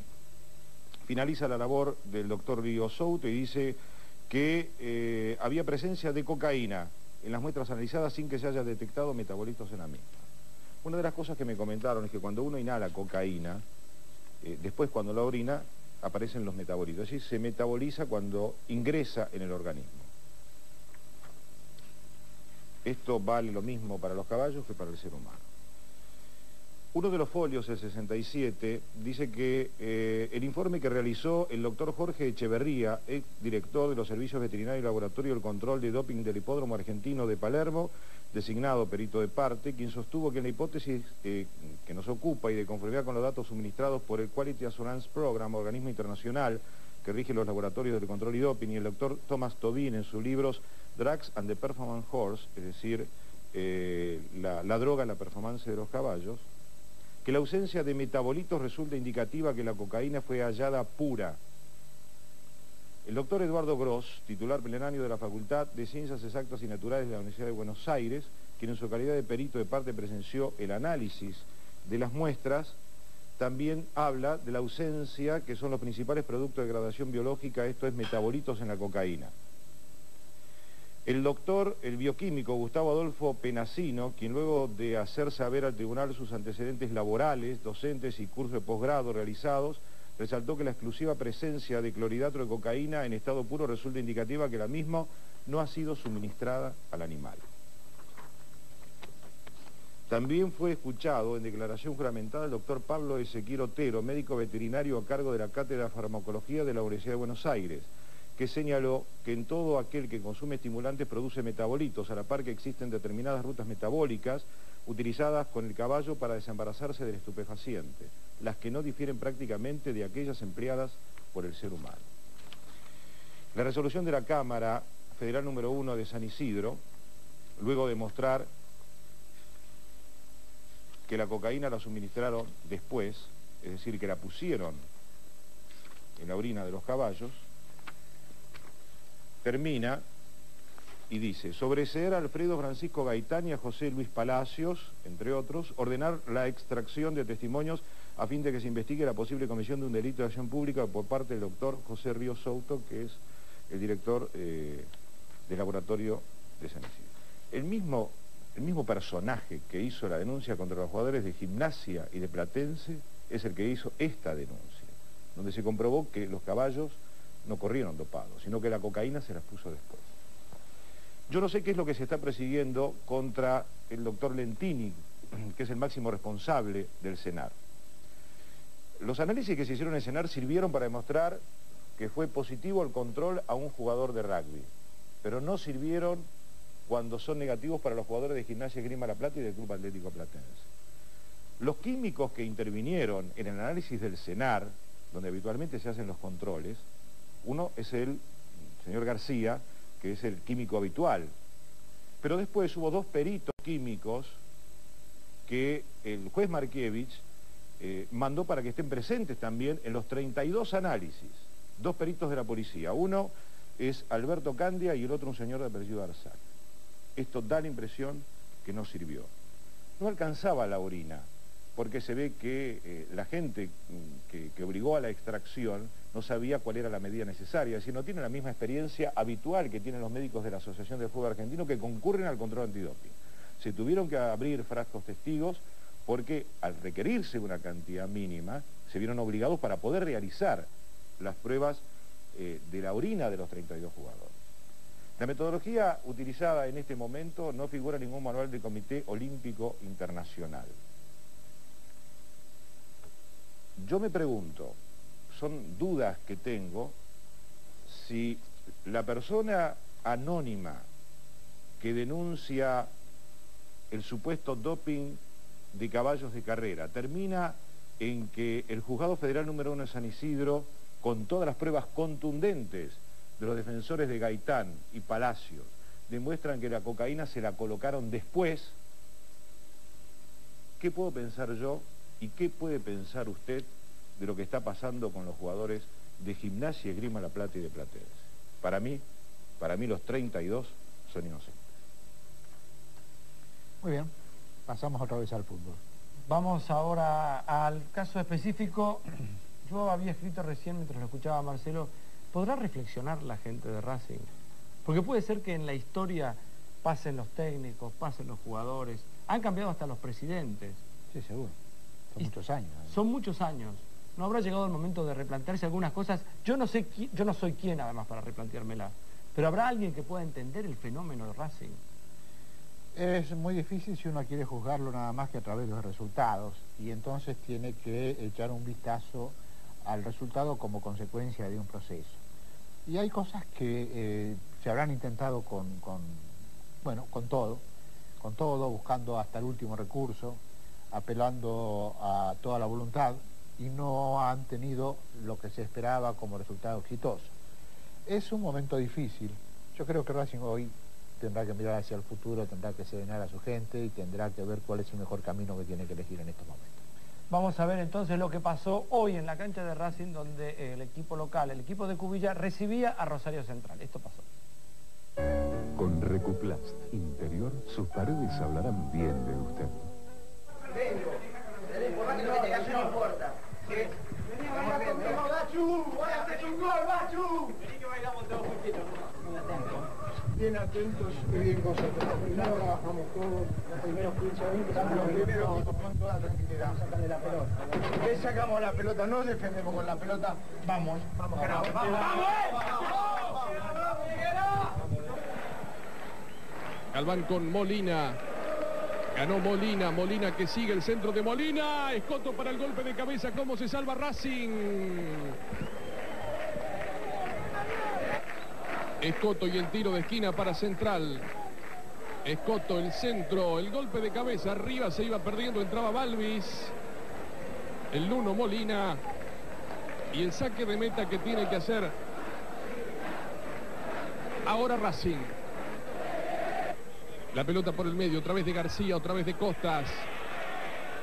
Finaliza la labor del doctor Río Souto y dice que eh, había presencia de cocaína en las muestras analizadas sin que se haya detectado metabolitos en la misma. Una de las cosas que me comentaron es que cuando uno inhala cocaína, eh, después cuando la orina aparecen los metabolitos, es decir, se metaboliza cuando ingresa en el organismo. esto vale lo mismo para los caballos que para el ser humano. Uno de los folios, el 67, dice que eh, el informe que realizó el doctor Jorge Echeverría, ex director de los servicios veterinarios y laboratorio del control de doping del hipódromo argentino de Palermo, designado perito de parte, quien sostuvo que en la hipótesis eh, que nos ocupa y de conformidad con los datos suministrados por el Quality Assurance Program, organismo internacional que rige los laboratorios del control y doping, y el doctor Thomas Tobin en sus libros Drugs and the Performance Horse, es decir, eh, la, la droga, la performance de los caballos, que la ausencia de metabolitos resulta indicativa que la cocaína fue hallada pura. El doctor Eduardo Gross, titular plenario de la Facultad de Ciencias Exactas y Naturales de la Universidad de Buenos Aires, quien en su calidad de perito de parte presenció el análisis de las muestras, también habla de la ausencia que son los principales productos de degradación biológica, esto es metabolitos en la cocaína. El doctor, el bioquímico Gustavo Adolfo Penasino, quien luego de hacer saber al tribunal sus antecedentes laborales, docentes y cursos de posgrado realizados, resaltó que la exclusiva presencia de clorhidrato de cocaína en estado puro resulta indicativa que la misma no ha sido suministrada al animal. También fue escuchado en declaración juramentada el doctor Pablo Ezequiel Otero, médico veterinario a cargo de la Cátedra de Farmacología de la Universidad de Buenos Aires, que señaló que en todo aquel que consume estimulantes produce metabolitos, a la par que existen determinadas rutas metabólicas utilizadas con el caballo para desembarazarse del estupefaciente, las que no difieren prácticamente de aquellas empleadas por el ser humano. La resolución de la Cámara Federal número 1 de San Isidro, luego de mostrar que la cocaína la suministraron después, es decir, que la pusieron en la orina de los caballos, termina y dice, sobreseer a Alfredo Francisco Gaitán y a José Luis Palacios, entre otros, ordenar la extracción de testimonios a fin de que se investigue la posible comisión de un delito de acción pública por parte del doctor José Río Souto, que es el director eh, del laboratorio de San Isidro. El mismo, el mismo personaje que hizo la denuncia contra los jugadores de gimnasia y de Platense es el que hizo esta denuncia, donde se comprobó que los caballos no corrieron dopados, sino que la cocaína se las puso después. Yo no sé qué es lo que se está persiguiendo contra el doctor Lentini, que es el máximo responsable del CENAR. Los análisis que se hicieron en CENAR sirvieron para demostrar que fue positivo el control a un jugador de rugby, pero no sirvieron cuando son negativos para los jugadores de Gimnasia Grima La Plata y del Club Atlético Platense. Los químicos que intervinieron en el análisis del CENAR, donde habitualmente se hacen los controles, uno es el señor García, que es el químico habitual. Pero después hubo dos peritos químicos que el juez Markiewicz eh, mandó para que estén presentes también en los 32 análisis. Dos peritos de la policía. Uno es Alberto Candia y el otro un señor de apellido Arzac. Esto da la impresión que no sirvió. No alcanzaba la orina, porque se ve que eh, la gente mm, que, que, obligó a la extracción no sabía cuál era la medida necesaria, es decir, no tiene la misma experiencia habitual que tienen los médicos de la Asociación de Fútbol Argentino que concurren al control antidoping. Se tuvieron que abrir frascos testigos porque al requerirse una cantidad mínima, se vieron obligados para poder realizar las pruebas eh, de la orina de los 32 jugadores. La metodología utilizada en este momento no figura en ningún manual del Comité Olímpico Internacional. Yo me pregunto, son dudas que tengo, si la persona anónima que denuncia el supuesto doping de caballos de carrera termina en que el juzgado federal número uno de San Isidro, con todas las pruebas contundentes de los defensores de Gaitán y Palacios, demuestran que la cocaína se la colocaron después, ¿qué puedo pensar yo y qué puede pensar usted de lo que está pasando con los jugadores de gimnasia, Grima La Plata y de Platense. Para mí, para mí los 32 son inocentes. Muy bien, pasamos otra vez al fútbol. Vamos ahora al caso específico. Yo había escrito recién, mientras lo escuchaba Marcelo, ¿podrá reflexionar la gente de Racing? Porque puede ser que en la historia pasen los técnicos, pasen los jugadores, han cambiado hasta los presidentes. Sí, seguro. Son muchos años. ¿eh? Son muchos años. ¿No habrá llegado el momento de replantearse algunas cosas? Yo no, sé, yo no soy quien además para replanteármela, pero ¿habrá alguien que pueda entender el fenómeno de Racing? Es muy difícil si uno quiere juzgarlo nada más que a través de los resultados y entonces tiene que echar un vistazo al resultado como consecuencia de un proceso. Y hay cosas que eh, se habrán intentado con, con, bueno, con todo, con todo, buscando hasta el último recurso, apelando a toda la voluntad y no han tenido lo que se esperaba como resultado exitoso. Es un momento difícil. Yo creo que Racing hoy tendrá que mirar hacia el futuro, tendrá que serenar a su gente y tendrá que ver cuál es el mejor camino que tiene que elegir en estos momentos. Vamos a ver entonces lo que pasó hoy en la cancha de Racing donde el equipo local, el equipo de Cubilla, recibía a Rosario Central. Esto pasó. Con Recuplast Interior, sus paredes hablarán bien de usted. Vengo. No importa. Bachu, voy a hacer un gol. Vení que bailamos. Bien atentos y bien concentrados. Primero trabajamos todos, los primeros 15 o 20 los primeros con toda tranquilidad. Sacarle la pelota. Que sacamos la pelota, no defendemos con la pelota. Vamos, vamos, carajo. Vamos, Galván con Molina. Ganó Molina, Molina que sigue el centro de Molina. Escoto para el golpe de cabeza. ¿Cómo se salva Racing? Escoto y el tiro de esquina para Central. Escoto, el centro, el golpe de cabeza. Arriba se iba perdiendo, entraba Balvis. El Nuno Molina. Y el saque de meta que tiene que hacer ahora Racing. La pelota por el medio, otra vez de García, otra vez de Costas.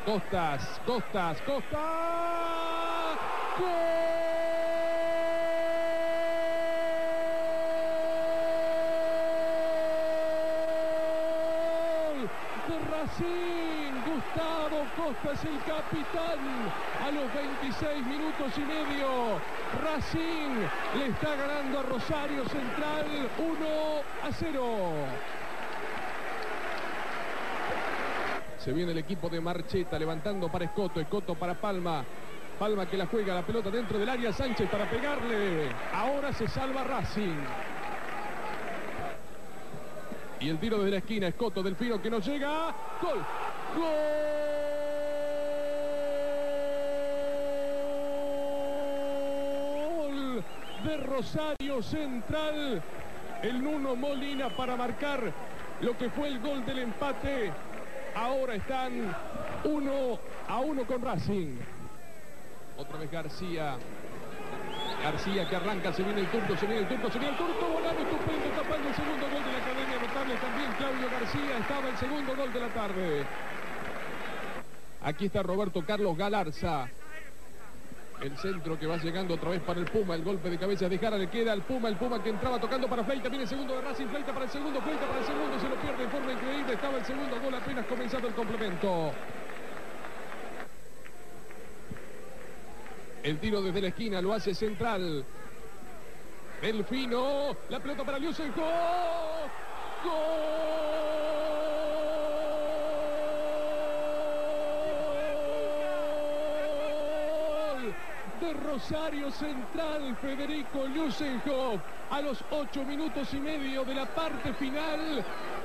Costas, Costas, Costas. ¡Gol! Racing. Gustavo Costas, el capitán, a los 26 minutos y medio. Racing le está ganando a Rosario Central 1 a 0. Se viene el equipo de Marcheta levantando para Escoto, Escoto para Palma. Palma que la juega la pelota dentro del área, Sánchez para pegarle. Ahora se salva Racing. Y el tiro desde la esquina, Escoto, Delfino que no llega. Gol. Gol de Rosario Central. El Nuno Molina para marcar lo que fue el gol del empate Ahora están uno a uno con Racing. Otra vez García. García que arranca, se viene el turno, se viene el turno, se viene el turno, volando estupendo, tapando el segundo gol de la Academia Notable también Claudio García, estaba el segundo gol de la tarde. Aquí está Roberto Carlos Galarza. El centro que va llegando otra vez para el Puma. El golpe de cabeza de Jara le queda al Puma. El Puma que entraba tocando para Fleita. Viene el segundo de Racing. Fleita para el segundo. Fleita para el segundo. Se lo pierde de forma increíble. Estaba el segundo gol apenas comenzando el complemento. El tiro desde la esquina lo hace central. Delfino. La pelota para Liusen. ¡Gol! ¡Gol! Rosario Central, Federico Lusenhoff. A los ocho minutos y medio de la parte final,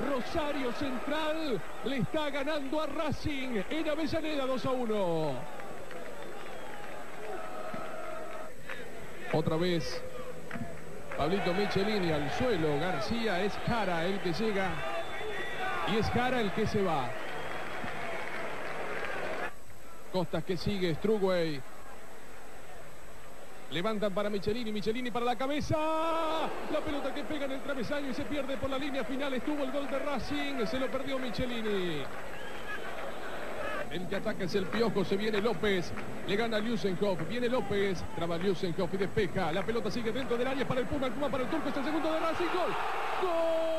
Rosario Central le está ganando a Racing en Avellaneda 2 a 1. Otra vez, Pablito Michelini al suelo. García es Jara el que llega y es Jara el que se va. Costas que sigue, Strugway. Levantan para Michelini, Michelini para la cabeza. La pelota que pega en el travesaño y se pierde por la línea final. Estuvo el gol de Racing, se lo perdió Michelini. El que ataca es el Piojo, se viene López, le gana Lusenhoff, viene López, traba Lusenhoff y despeja. La pelota sigue dentro del área para el Puma, el Puma para el Turco, es el segundo de Racing, gol. ¡Gol!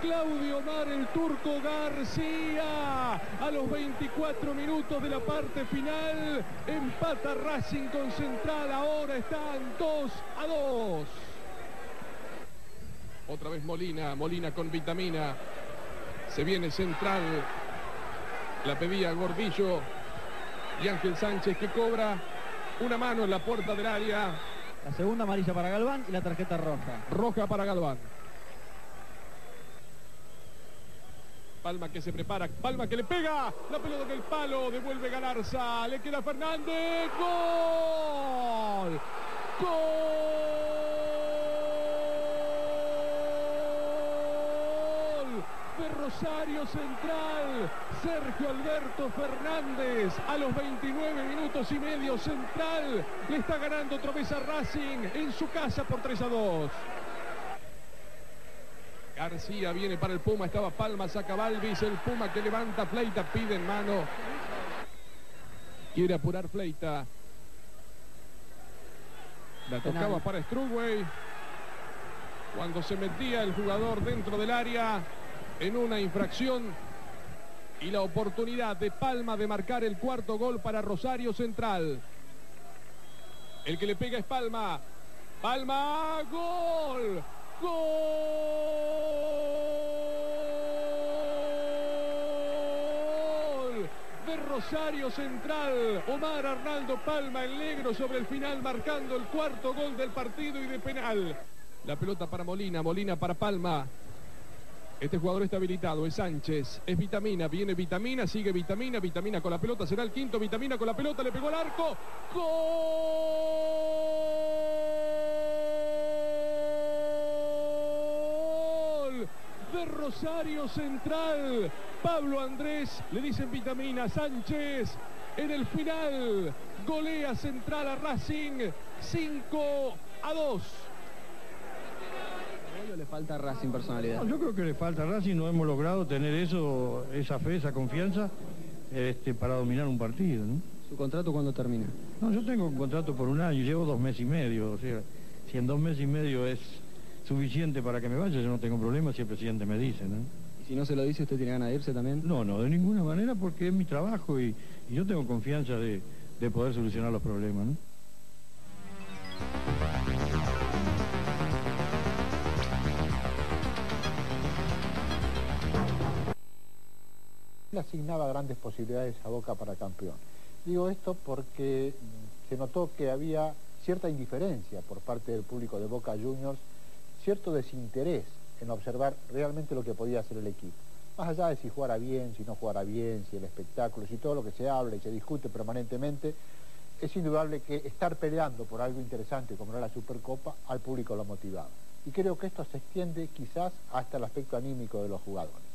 Claudio Mar, el turco García. A los 24 minutos de la parte final, empata Racing con Central. Ahora están 2 a 2. Otra vez Molina, Molina con vitamina. Se viene Central. La pedía Gordillo. Y Ángel Sánchez que cobra una mano en la puerta del área. La segunda amarilla para Galván y la tarjeta roja. Roja para Galván. Palma que se prepara, Palma que le pega, la pelota en el palo, devuelve Galarza, le queda Fernández, gol, gol de Rosario Central, Sergio Alberto Fernández a los 29 minutos y medio Central, le está ganando otra vez a Racing en su casa por 3 a 2. García viene para el Puma, estaba Palma, saca Balvis, el Puma que levanta Fleita, pide en mano. Quiere apurar Fleita. La tocaba para Strugway. Cuando se metía el jugador dentro del área en una infracción y la oportunidad de Palma de marcar el cuarto gol para Rosario Central. El que le pega es Palma. Palma, gol. Gol de Rosario Central. Omar Arnaldo Palma, el negro sobre el final, marcando el cuarto gol del partido y de penal. La pelota para Molina, Molina para Palma. Este jugador está habilitado, es Sánchez, es Vitamina, viene Vitamina, sigue Vitamina, Vitamina con la pelota, será el quinto, Vitamina con la pelota, le pegó al arco. De Rosario Central. Pablo Andrés, le dicen Vitamina Sánchez. En el final, golea Central a Racing 5 a 2. le falta a Racing personalidad? No, yo creo que le falta a Racing, no hemos logrado tener eso, esa fe, esa confianza este, para dominar un partido. ¿no? ¿Su contrato cuándo termina? No, yo tengo un contrato por un año, llevo dos meses y medio, o sea, si en dos meses y medio es suficiente para que me vaya, yo no tengo problema si el presidente me dice, ¿no? ¿Y si no se lo dice, usted tiene ganas de irse también? No, no, de ninguna manera, porque es mi trabajo y, y yo tengo confianza de, de poder solucionar los problemas, ¿no? Le asignaba grandes posibilidades a Boca para campeón. Digo esto porque se notó que había cierta indiferencia por parte del público de Boca Juniors, cierto desinterés en observar realmente lo que podía hacer el equipo. Más allá de si jugara bien, si no jugara bien, si el espectáculo, si todo lo que se habla y se discute permanentemente, es indudable que estar peleando por algo interesante como era la Supercopa, al público lo motivaba. Y creo que esto se extiende quizás hasta el aspecto anímico de los jugadores.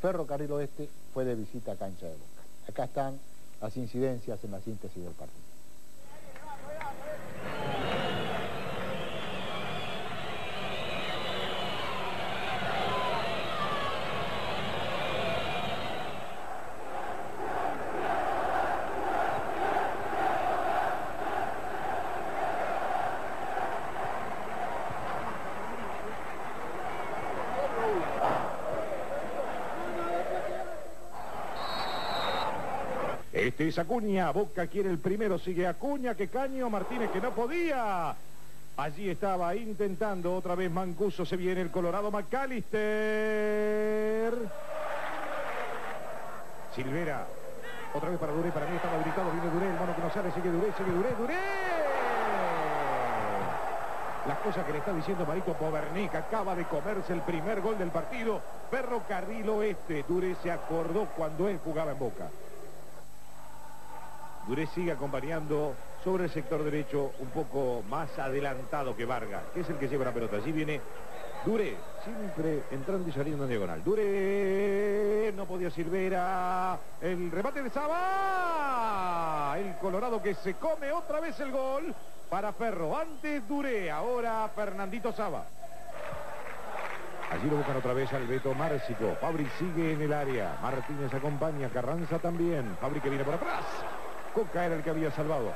Ferrocarril Oeste fue de visita a cancha de Boca. Acá están las incidencias en la síntesis del partido. Este es Acuña, Boca quiere el primero, sigue Acuña, que Caño, Martínez que no podía. Allí estaba intentando otra vez Mancuso, se viene el Colorado McAllister. Silvera, otra vez para Duré, para mí estaba habilitado, viene Duré, el mono que no sale, sigue Duré, sigue Duré, Duré. Las cosas que le está diciendo Marito Pobernic, acaba de comerse el primer gol del partido. Ferrocarril Oeste, Duré se acordó cuando él jugaba en Boca. Duré sigue acompañando sobre el sector derecho un poco más adelantado que Vargas, que es el que lleva la pelota. Allí viene Duré, siempre entrando y saliendo en diagonal. Duré, no podía Silvera, el remate de Saba. El Colorado que se come otra vez el gol para Ferro. Antes Duré, ahora Fernandito Saba. Allí lo buscan otra vez al Beto Márcico. Fabri sigue en el área. Martínez acompaña. Carranza también. Fabri que viene por atrás. Coca era el que había salvado.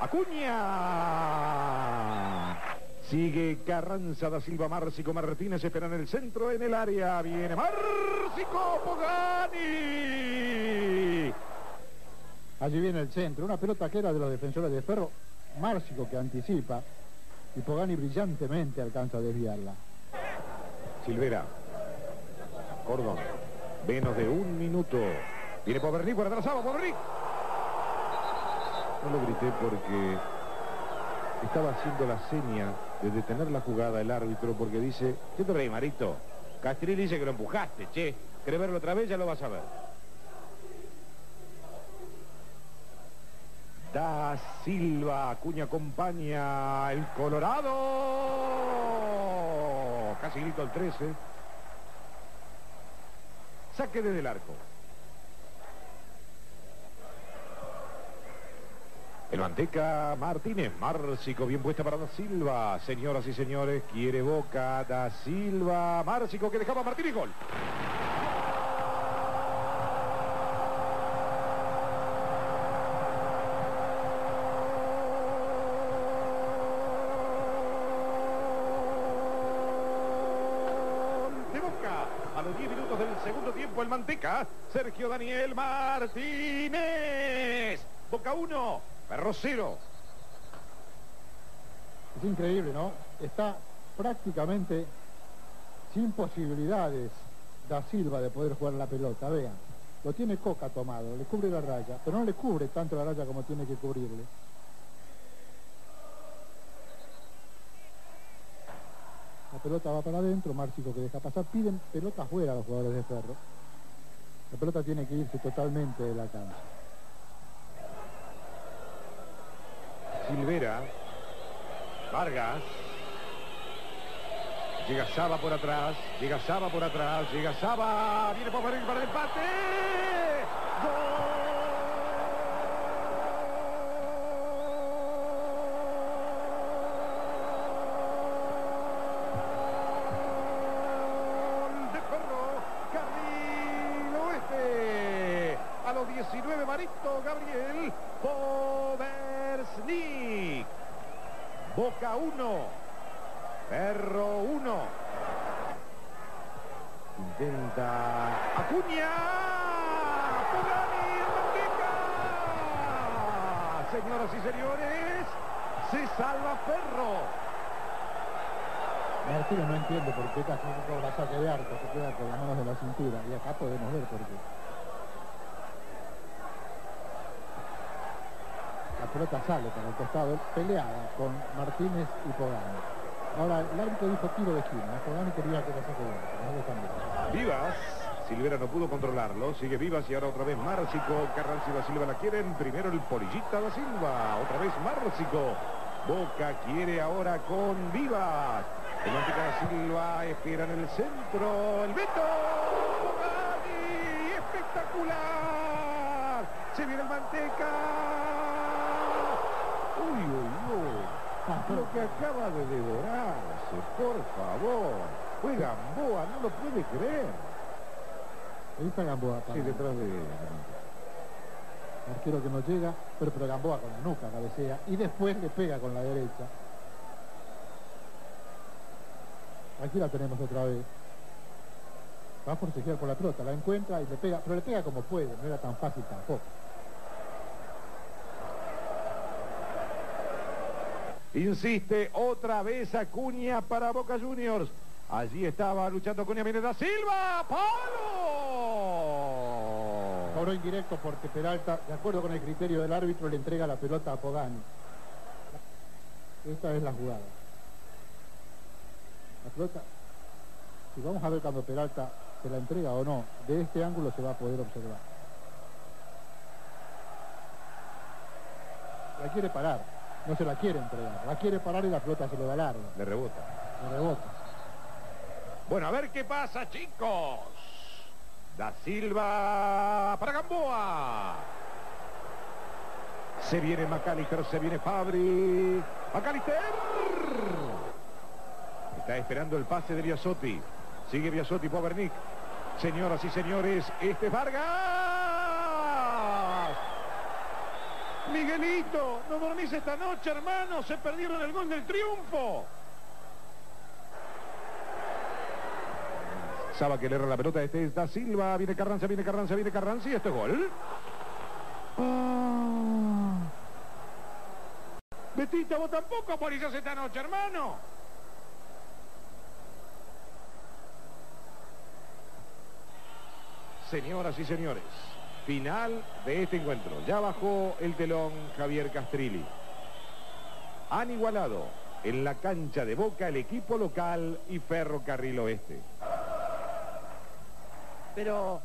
Acuña. Sigue Carranza da Silva Márcico. Martínez espera en el centro, en el área. Viene Márcico Pogani. Allí viene el centro. Una pelota que era de los defensores de Ferro. Márcico que anticipa. Y Pogani brillantemente alcanza a desviarla. Silvera. Cordón. Menos de un minuto. Viene Pobernic por atrás. Pobernic. No lo grité porque estaba haciendo la seña de detener la jugada el árbitro porque dice, ¿qué te reí, Marito? Castrilli dice que lo empujaste, che. ¿Querés verlo otra vez? Ya lo vas a ver. Da Silva, Acuña acompaña el Colorado. Casi grito el 13. Saque desde el arco. El Manteca Martínez, Márcico, bien puesta para Da Silva. Señoras y señores, quiere Boca, Da Silva, Márcico que dejaba Martínez, gol. Boca. A los 10 minutos del segundo tiempo el Manteca. Sergio Daniel Martínez. Boca 1, 0. Es increíble, ¿no? Está prácticamente sin posibilidades da Silva de poder jugar la pelota, vean. Lo tiene Coca tomado, le cubre la raya, pero no le cubre tanto la raya como tiene que cubrirle. La pelota va para adentro, Márcico que deja pasar, piden pelota fuera a los jugadores de Ferro. La pelota tiene que irse totalmente de la cancha. Silvera. Vargas. Llega Saba por atrás. Llega Saba por atrás. Llega Saba. Viene por para el empate. Boca 1. Perro 1. Intenta Acuña. Señoras y señores, se salva Perro. Martínez no entiende por qué casi no cobra saque de arco, se queda con las manos de la cintura. Y acá podemos ver por qué. Pelota sale para el costado, peleada con Martínez y Pogani. Ahora, el árbitro dijo tiro de esquina. Pogani quería que la saque de arco, no le cambió. Vivas. Silvera no pudo controlarlo. Sigue Vivas y ahora otra vez Márcico. Carranza y da Silva la quieren. Primero el Polillita da Silva. Otra vez Márcico. Boca quiere ahora con Vivas. El da Silva espera en el centro. El Beto. Pogani. Espectacular. Se viene el Manteca. Uy, uy, uy. Lo que acaba de devorarse, por favor. Fue Gamboa, no lo puede creer. Ahí está Gamboa. Sí, detrás de Arquero que no llega, pero, pero Gamboa con la nuca cabecea y después le pega con la derecha. Aquí la tenemos otra vez. Va a forcejear por la pelota, la encuentra y le pega, pero le pega como puede, no era tan fácil tampoco. Insiste otra vez Acuña para Boca Juniors. Allí estaba luchando Acuña, viene da Silva. ¡Palo! Cobro indirecto porque Peralta, de acuerdo con el criterio del árbitro, le entrega la pelota a Pogani. Esta es la jugada. La pelota, si vamos a ver cuando Peralta se la entrega o no, de este ángulo se va a poder observar. La quiere parar, no se la quiere entregar, la quiere parar y la pelota se le da larga. Le rebota. Le rebota. Bueno, a ver qué pasa, chicos. Da Silva para Gamboa. Se viene McAllister, se viene Fabri. McAllister. Está esperando el pase de Biasotti. Sigue Biasotti, Povernick. Señoras y señores, este es Vargas. Miguelito, no dormís esta noche, hermano. Se perdieron el gol del triunfo. Saba que le erra la pelota, este es Da Silva, viene Carranza, viene Carranza, viene Carranza y este es gol. Ah. Betita, vos tampoco polizas esta noche, hermano. Señoras y señores, final de este encuentro. Ya bajó el telón Javier Castrilli. Han igualado en la cancha de Boca el equipo local y Ferrocarril Oeste. Pero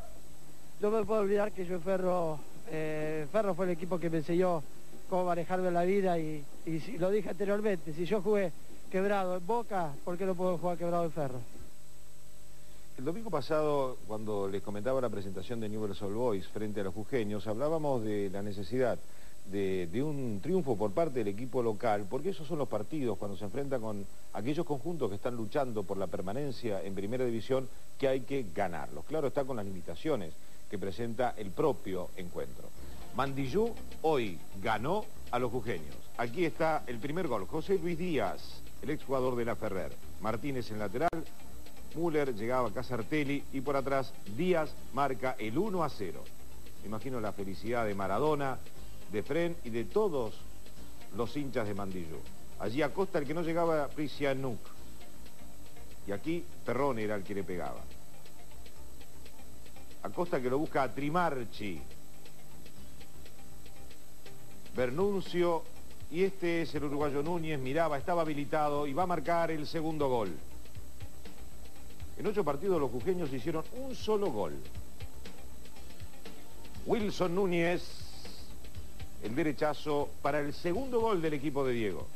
no me puedo olvidar que yo Ferro, eh, Ferro fue el equipo que me enseñó cómo manejarme la vida y, si- lo dije anteriormente, si yo jugué quebrado en Boca, ¿por qué no puedo jugar quebrado en Ferro? El domingo pasado, cuando les comentaba la presentación de Newell's Old Boys frente a los jujeños, hablábamos de la necesidad de, de un triunfo por parte del equipo local, porque esos son los partidos cuando se enfrentan con aquellos conjuntos que están luchando por la permanencia en primera división, que hay que ganarlos. Claro está con las limitaciones que presenta el propio encuentro. Mandillú hoy ganó a los jujeños. Aquí está el primer gol. José Luis Díaz, el exjugador de la Ferrer. Martínez en lateral, Müller llegaba a Casartelli y por atrás Díaz marca el 1 a 0. Me imagino la felicidad de Maradona, de Fren y de todos los hinchas de Mandillú. Allí Acosta el que no llegaba Prisianuk. Y aquí Perrone era el que le pegaba. Acosta que lo busca a Trimarchi. Bernuncio y este es el uruguayo Núñez, miraba, estaba habilitado y va a marcar el segundo gol. En ocho partidos los jujeños hicieron un solo gol. Wilson Núñez, el derechazo para el segundo gol del equipo de Diego.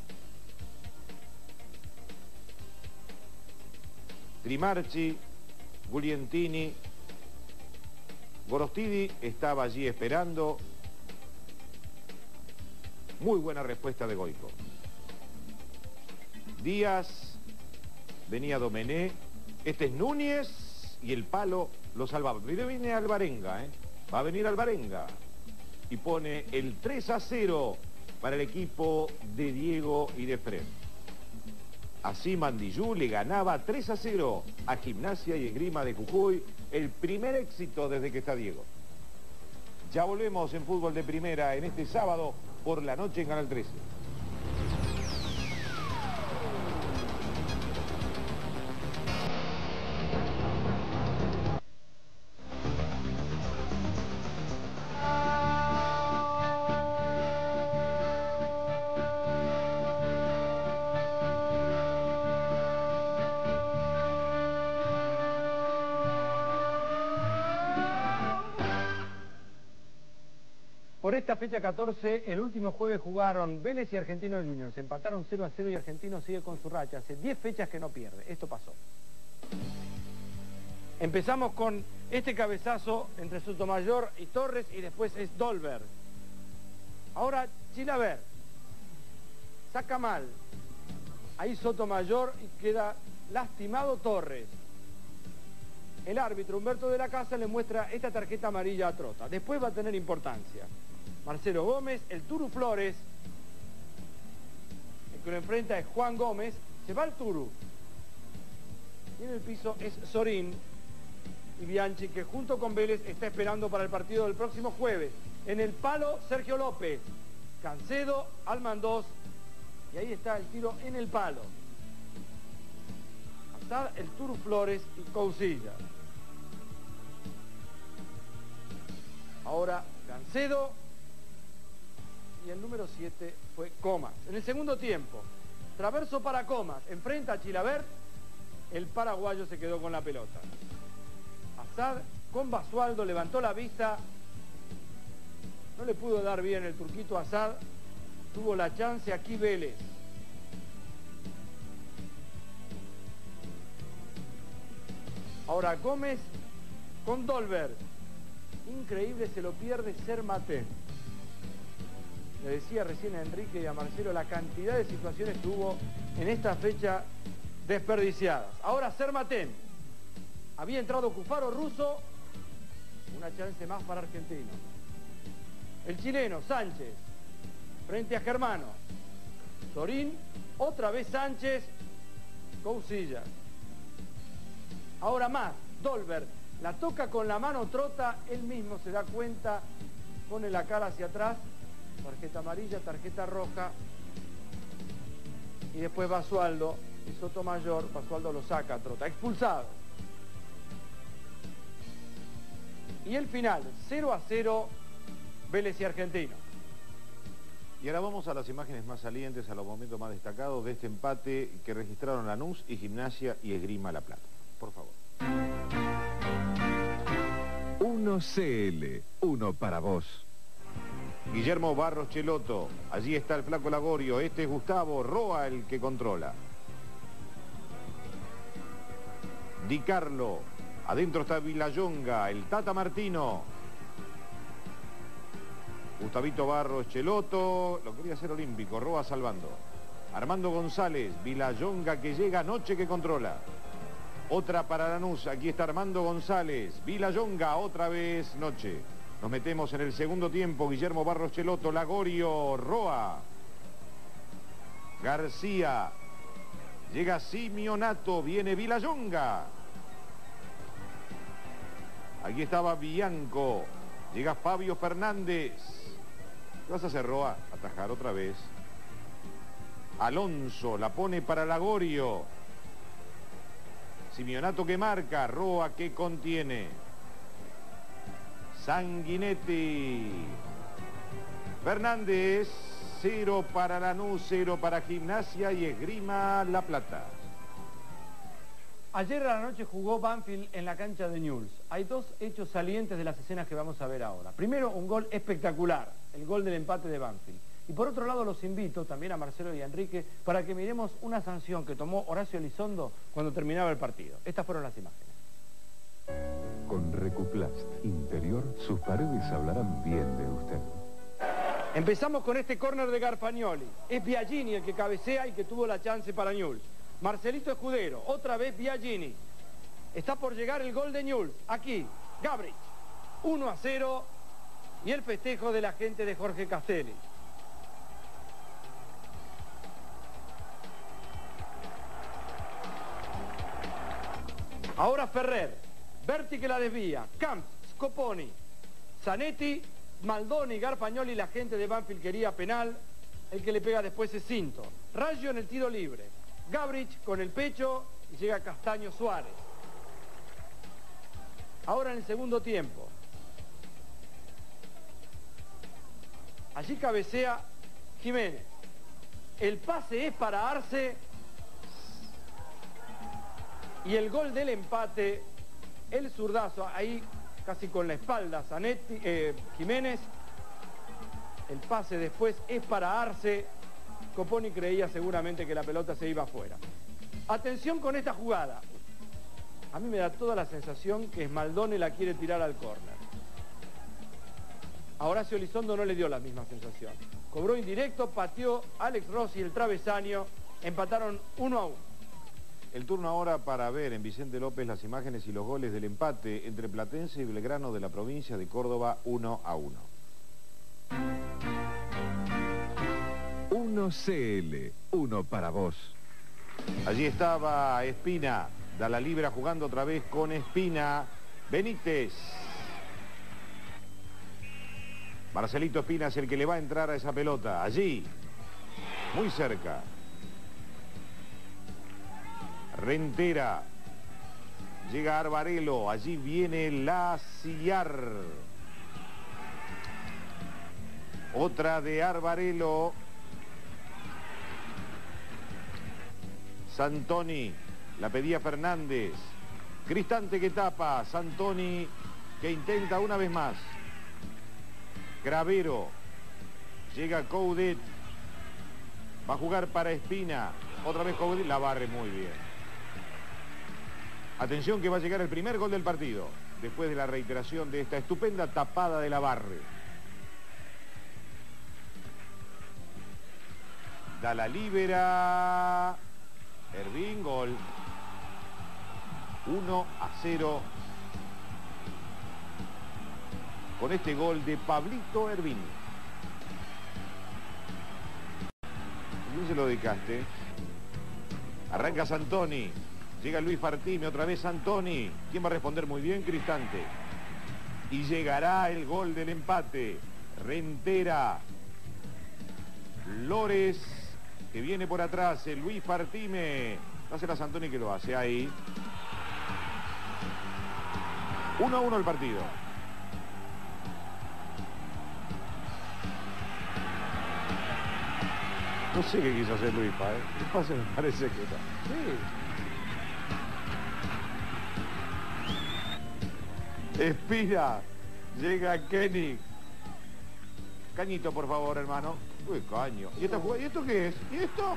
Trimarchi, Guglientini, Gorostidi estaba allí esperando. Muy buena respuesta de Goico. Díaz, venía Domené, este es Núñez y el palo lo salvaba. Pero viene Alvarenga, ¿eh? Va a venir Alvarenga. Y pone el 3 a 0 para el equipo de Diego y de Fred. Así Mandillú le ganaba 3 a 0 a Gimnasia y Esgrima de Jujuy, el primer éxito desde que está Diego. Ya volvemos en fútbol de primera en este sábado por la noche en Canal 13. Fecha 14, el último jueves jugaron Vélez y Argentinos Juniors. Empataron 0 a 0 y Argentinos sigue con su racha. Hace 10 fechas que no pierde. Esto pasó. Empezamos con este cabezazo entre Sotomayor y Torres y después es Dolber. Ahora Chilaver. Saca mal. Ahí Sotomayor y queda lastimado Torres. El árbitro Humberto de la Casa le muestra esta tarjeta amarilla a Trota. Después va a tener importancia. Marcelo Gómez, el Turu Flores, el que lo enfrenta es Juan Gómez, se va el Turu. Y en el piso es Sorín y Bianchi, que junto con Vélez está esperando para el partido del próximo jueves. En el palo, Sergio López, Cancedo, Almandós, y ahí está el tiro en el palo. Hasta el Turu Flores y Cousillas. Ahora Gancedo y el número 7 fue Comas. En el segundo tiempo, traverso para Comas, enfrenta a Chilabert, el paraguayo se quedó con la pelota. Azad con Basualdo levantó la vista, no le pudo dar bien el turquito Azad, tuvo la chance aquí Vélez. Ahora Gómez con Dolber. Increíble, se lo pierde Sermaté. Le decía recién a Enrique y a Marcelo la cantidad de situaciones que hubo en esta fecha desperdiciadas. Ahora Sermatén. Había entrado Cufaro ruso. Una chance más para Argentino. El chileno Sánchez. Frente a Germano. Sorín. Otra vez Sánchez. Cousillas. Ahora más. Dolber. La toca con la mano trota. Él mismo se da cuenta. Pone la cara hacia atrás. Tarjeta amarilla, tarjeta roja. Y después Basualdo y Sotomayor. Basualdo lo saca a trota. Expulsado. Y el final, 0 a 0, Vélez y Argentino. Y ahora vamos a las imágenes más salientes, a los momentos más destacados de este empate que registraron Lanús y Gimnasia y Esgrima La Plata. Por favor. 1CL, uno para vos. Guillermo Barros Cheloto, allí está el flaco Lagorio, este es Gustavo Roa el que controla. Di Carlo, adentro está Vilayonga, el Tata Martino. Gustavito Barros Cheloto, lo quería hacer olímpico, Roa salvando. Armando González, Vilayonga que llega, noche que controla. Otra para Lanús, aquí está Armando González, Vilayonga, otra vez noche. Nos metemos en el segundo tiempo, Guillermo Barros Cheloto, Lagorio, Roa. García, llega Simionato, viene Vilayonga. Aquí estaba Bianco, llega Fabio Fernández. ¿Qué vas a hacer, Roa? Atajar otra vez. Alonso, la pone para Lagorio. Simionato que marca, Roa que contiene. Sanguinetti. Fernández, cero para Lanús, cero para Gimnasia y Esgrima La Plata. Ayer a la noche jugó Banfield en la cancha de Newell's. Hay dos hechos salientes de las escenas que vamos a ver ahora. Primero, un gol espectacular, el gol del empate de Banfield. Y por otro lado, los invito también a Marcelo y a Enrique para que miremos una sanción que tomó Horacio Elizondo cuando terminaba el partido. Estas fueron las imágenes. Con Recuplast Interior, sus paredes hablarán bien de usted. Empezamos con este córner de Garfagnoli. Es Biagini el que cabecea y que tuvo la chance para Newell's. Marcelito Escudero, otra vez Biagini. Está por llegar el gol de Newell's. Aquí, Gabrich. 1 a 0 y el festejo de la gente de Jorge Castelli. Ahora Ferrer, Berti que la desvía, Camps, Scoponi, Zanetti, Maldoni, Garfagnoli, la gente de Banfield quería penal, el que le pega después es Cinto. Rayo en el tiro libre, Gabrich con el pecho y llega Castaño Suárez. Ahora en el segundo tiempo. Allí cabecea Jiménez. El pase es para Arce y el gol del empate, el zurdazo, ahí casi con la espalda, Zanetti, eh, Jiménez. El pase después es para Arce. Coponi creía seguramente que la pelota se iba afuera. Atención con esta jugada. A mí me da toda la sensación que Smaldone la quiere tirar al córner. A Horacio Elizondo no le dio la misma sensación. Cobró indirecto, pateó Alex Rossi el travesaño, empataron uno a uno. El turno ahora para ver en Vicente López las imágenes y los goles del empate entre Platense y Belgrano de la provincia de Córdoba 1 a 1. 1CL, uno para vos. Allí estaba Espina, da la libra jugando otra vez con Espina. Benítez. Marcelito Espina es el que le va a entrar a esa pelota. Allí, muy cerca. Rentera. Llega Arbarelo. Allí viene la Sillar. Otra de Arbarelo. Santoni. La pedía Fernández. Cristante que tapa. Santoni que intenta una vez más. Gravero. Llega Coudet. Va a jugar para Espina. Otra vez Coudet. La barre muy bien. Atención que va a llegar el primer gol del partido. Después de la reiteración de esta estupenda tapada de la barre. Da la libera. Hervín, gol. 1 a 0. Con este gol de Pablito Hervín. ¿Quién se lo dedicaste? Arranca Santoni. Llega Luis Fartime, otra vez Antoni. ¿Quién va a responder muy bien? Cristante. Y llegará el gol del empate. Rentera. Lores, que viene por atrás. El Luis Fartime. Dáselas a Antoni que lo hace ahí. 1 a 1 el partido. No sé qué quiso hacer Luis ¿eh? me parece que está. Sí. Espina. Llega Kenny. Cañito, por favor, hermano. Uy, caño. ¿Y, esta ¿Y esto qué es? ¿Y esto?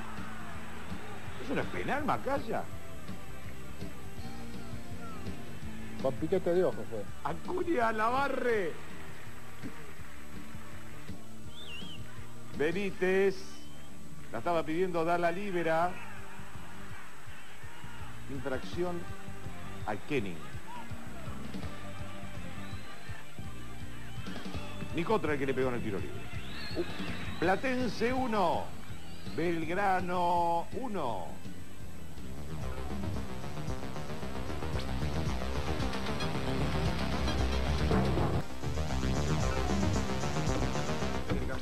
¿Eso no es penal, Macaya? Con piquete de ojo fue. Acuña Lavarre. Benítez. La estaba pidiendo dar la libera. Infracción a Kenning. Nicotra el que le pegó en el tiro libre. Uh, Platense 1. Belgrano 1.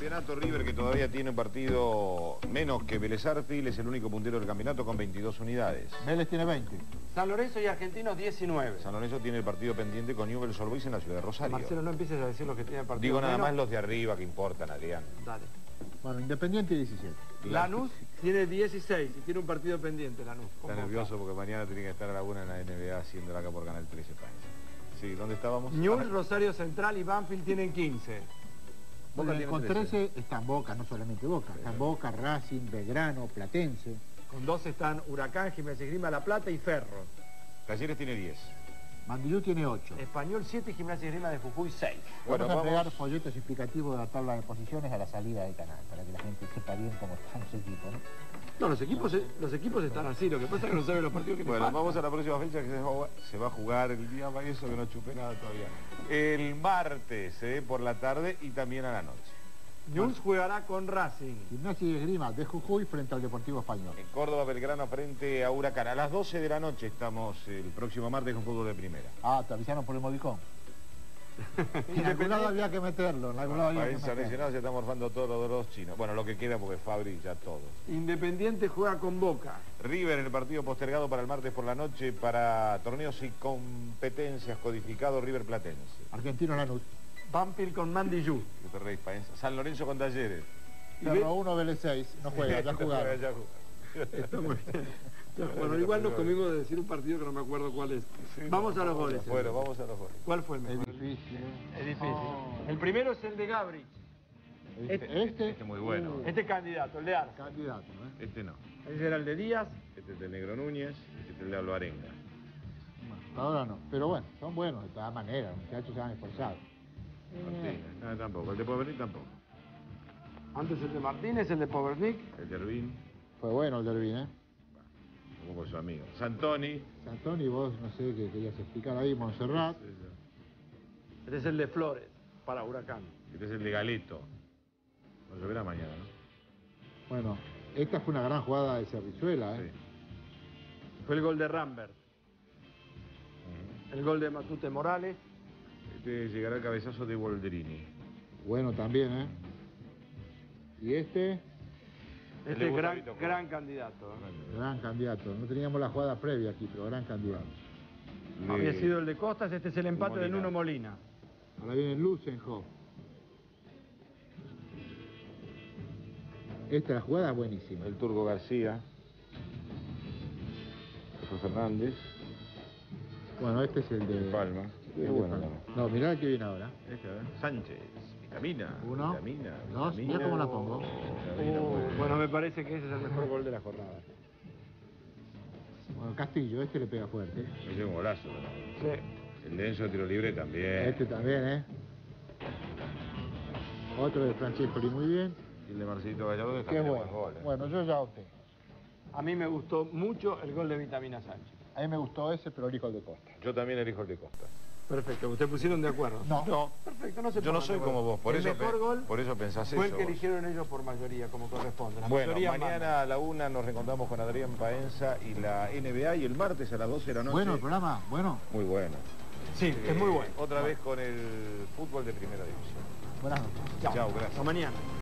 Campeonato River que todavía tiene un partido menos que Vélez Arfield es el único puntero del campeonato con 22 unidades. Vélez tiene 20. San Lorenzo y Argentinos 19. San Lorenzo tiene el partido pendiente con Newell's Old Boys en la ciudad de Rosario. Marcelo, no empieces a decir lo que tiene el partido. Digo nada menos. más los de arriba que importan, Adrián. Dale. Bueno, Independiente 17. Lanús tiene 16 y tiene un partido pendiente, Lanús. Está nervioso porque mañana tiene que estar a la una en la NBA haciéndola acá por Canal 13 País. Sí, ¿dónde estábamos? Newell's, Rosario Central y Banfield tienen 15. Boca Bueno, con 13. 13 están Boca, no solamente Boca. Están Boca, Racing, Belgrano, Platense. Con 12 están Huracán, Gimnasia y Grima La Plata y Ferro. Talleres tiene 10. Mandilú tiene 8. Español 7 y Gimnasia y Grima de Jujuy 6. Bueno, vamos a vamos. entregar folletos explicativos de la tabla de posiciones a la salida del canal, para que la gente sepa bien cómo están los equipos. ¿no? No, los equipos, los equipos están así, lo que pasa es que no saben los partidos que Bueno, vamos a la próxima fecha que se va a jugar, se va a jugar el día para eso que no chupé nada todavía. El martes eh, por la tarde y también a la noche. News jugará con Racing. Gimnasia y Esgrima de Jujuy frente al Deportivo Español. En Córdoba, Belgrano frente a Huracán. A las 12 de la noche estamos el próximo martes con fútbol de primera. Ah, te avisaron por el modicón. en algún lado había que meterlo, en algún lado había que País meterlo. Nacional se está morfando todo lo de los chinos. Bueno, lo que queda porque Fabri ya todo. Independiente juega con Boca. River en el partido postergado para el martes por la noche para torneos y competencias codificado River Platense. Argentino Lanús. Banfield con. Monterrey, Paenza. San Lorenzo con Talleres. Cerro 1, Vélez 6. No juega, ya jugaron. juega, ya jugaron. Está muy bien. Bueno, igual nos comimos de decir un partido que no me acuerdo cuál es. vamos a los goles. Bueno, vamos a los goles. ¿Cuál fue el mejor? Es difícil. ¿eh? Es difícil. El primero es el de Gabrich. Este, este, Este muy bueno. Este es candidato, el de Arce. candidato. ¿eh? Este no. Ese era el de Díaz. Este es el Negro Núñez, este es el de Alvarenga. Ahora no. Pero bueno, son buenos de todas maneras. Los muchachos se han esforzado. Martínez, no, tampoco. El de Poverty tampoco. Antes el de Martínez, el de Povernick. El de Fue bueno el derbi, ¿eh? como con su amigo. Santoni. Santoni, vos no sé qué querías explicar ahí, Montserrat. Este es el de Flores, para Huracán. Este es el de Galeto. No lloverá mañana, ¿no? Bueno, esta fue una gran jugada de Cerrizuela, ¿eh? Fue el gol de Rambert. El gol de Matute Morales. Este llegará el cabezazo de Boldrini. Bueno también, ¿eh? Y este, Este es gran, gran candidato. ¿eh? gran candidato. No teníamos la jugada previa aquí, pero gran candidato. Había sido el de Costas, este es el empate de. Nuno Molina. Ahora viene Lucenjo. Esta jugada es buenísima. El Turco García. Jesús Fernández. Bueno, este es el de... Palma. De bueno. No, mirá el que viene ahora. Este, a ver. Sánchez. Vitamina. Uno, Vitamina. dos, vitamina. mirá cómo la pongo. Oh, bien. bueno, me parece que ese es el mejor gol de la jornada. Bueno, Castillo, este le pega fuerte. Ese es un golazo. ¿no? Sí. El denso de tiro libre también. Este también, ¿eh? Otro de Francescoli, muy bien. Y el de Marcelito Gallardo que Qué también es bueno. buen gol. ¿eh? Bueno, yo ya opté. A mí me gustó mucho el gol de Vitamina Sánchez. A mí me gustó ese, pero elijo el de Costa. Yo también elijo el de Costa. Perfecto, ¿ustedes pusieron de acuerdo? No. No, Perfecto, no se yo no soy como vos, por el eso, mejor pe- gol por eso pensás fue el eso. que vos. eligieron ellos por mayoría, como corresponde. La Bueno, mayoría mañana manda. a la una nos reencontramos con Adrián Paenza y la NBA y el martes a las 12 de la noche. Bueno, el programa, bueno. Muy bueno. Sí, es muy bueno. Otra vez con el fútbol de primera división. Buenas noches. Chao, gracias. Hasta mañana.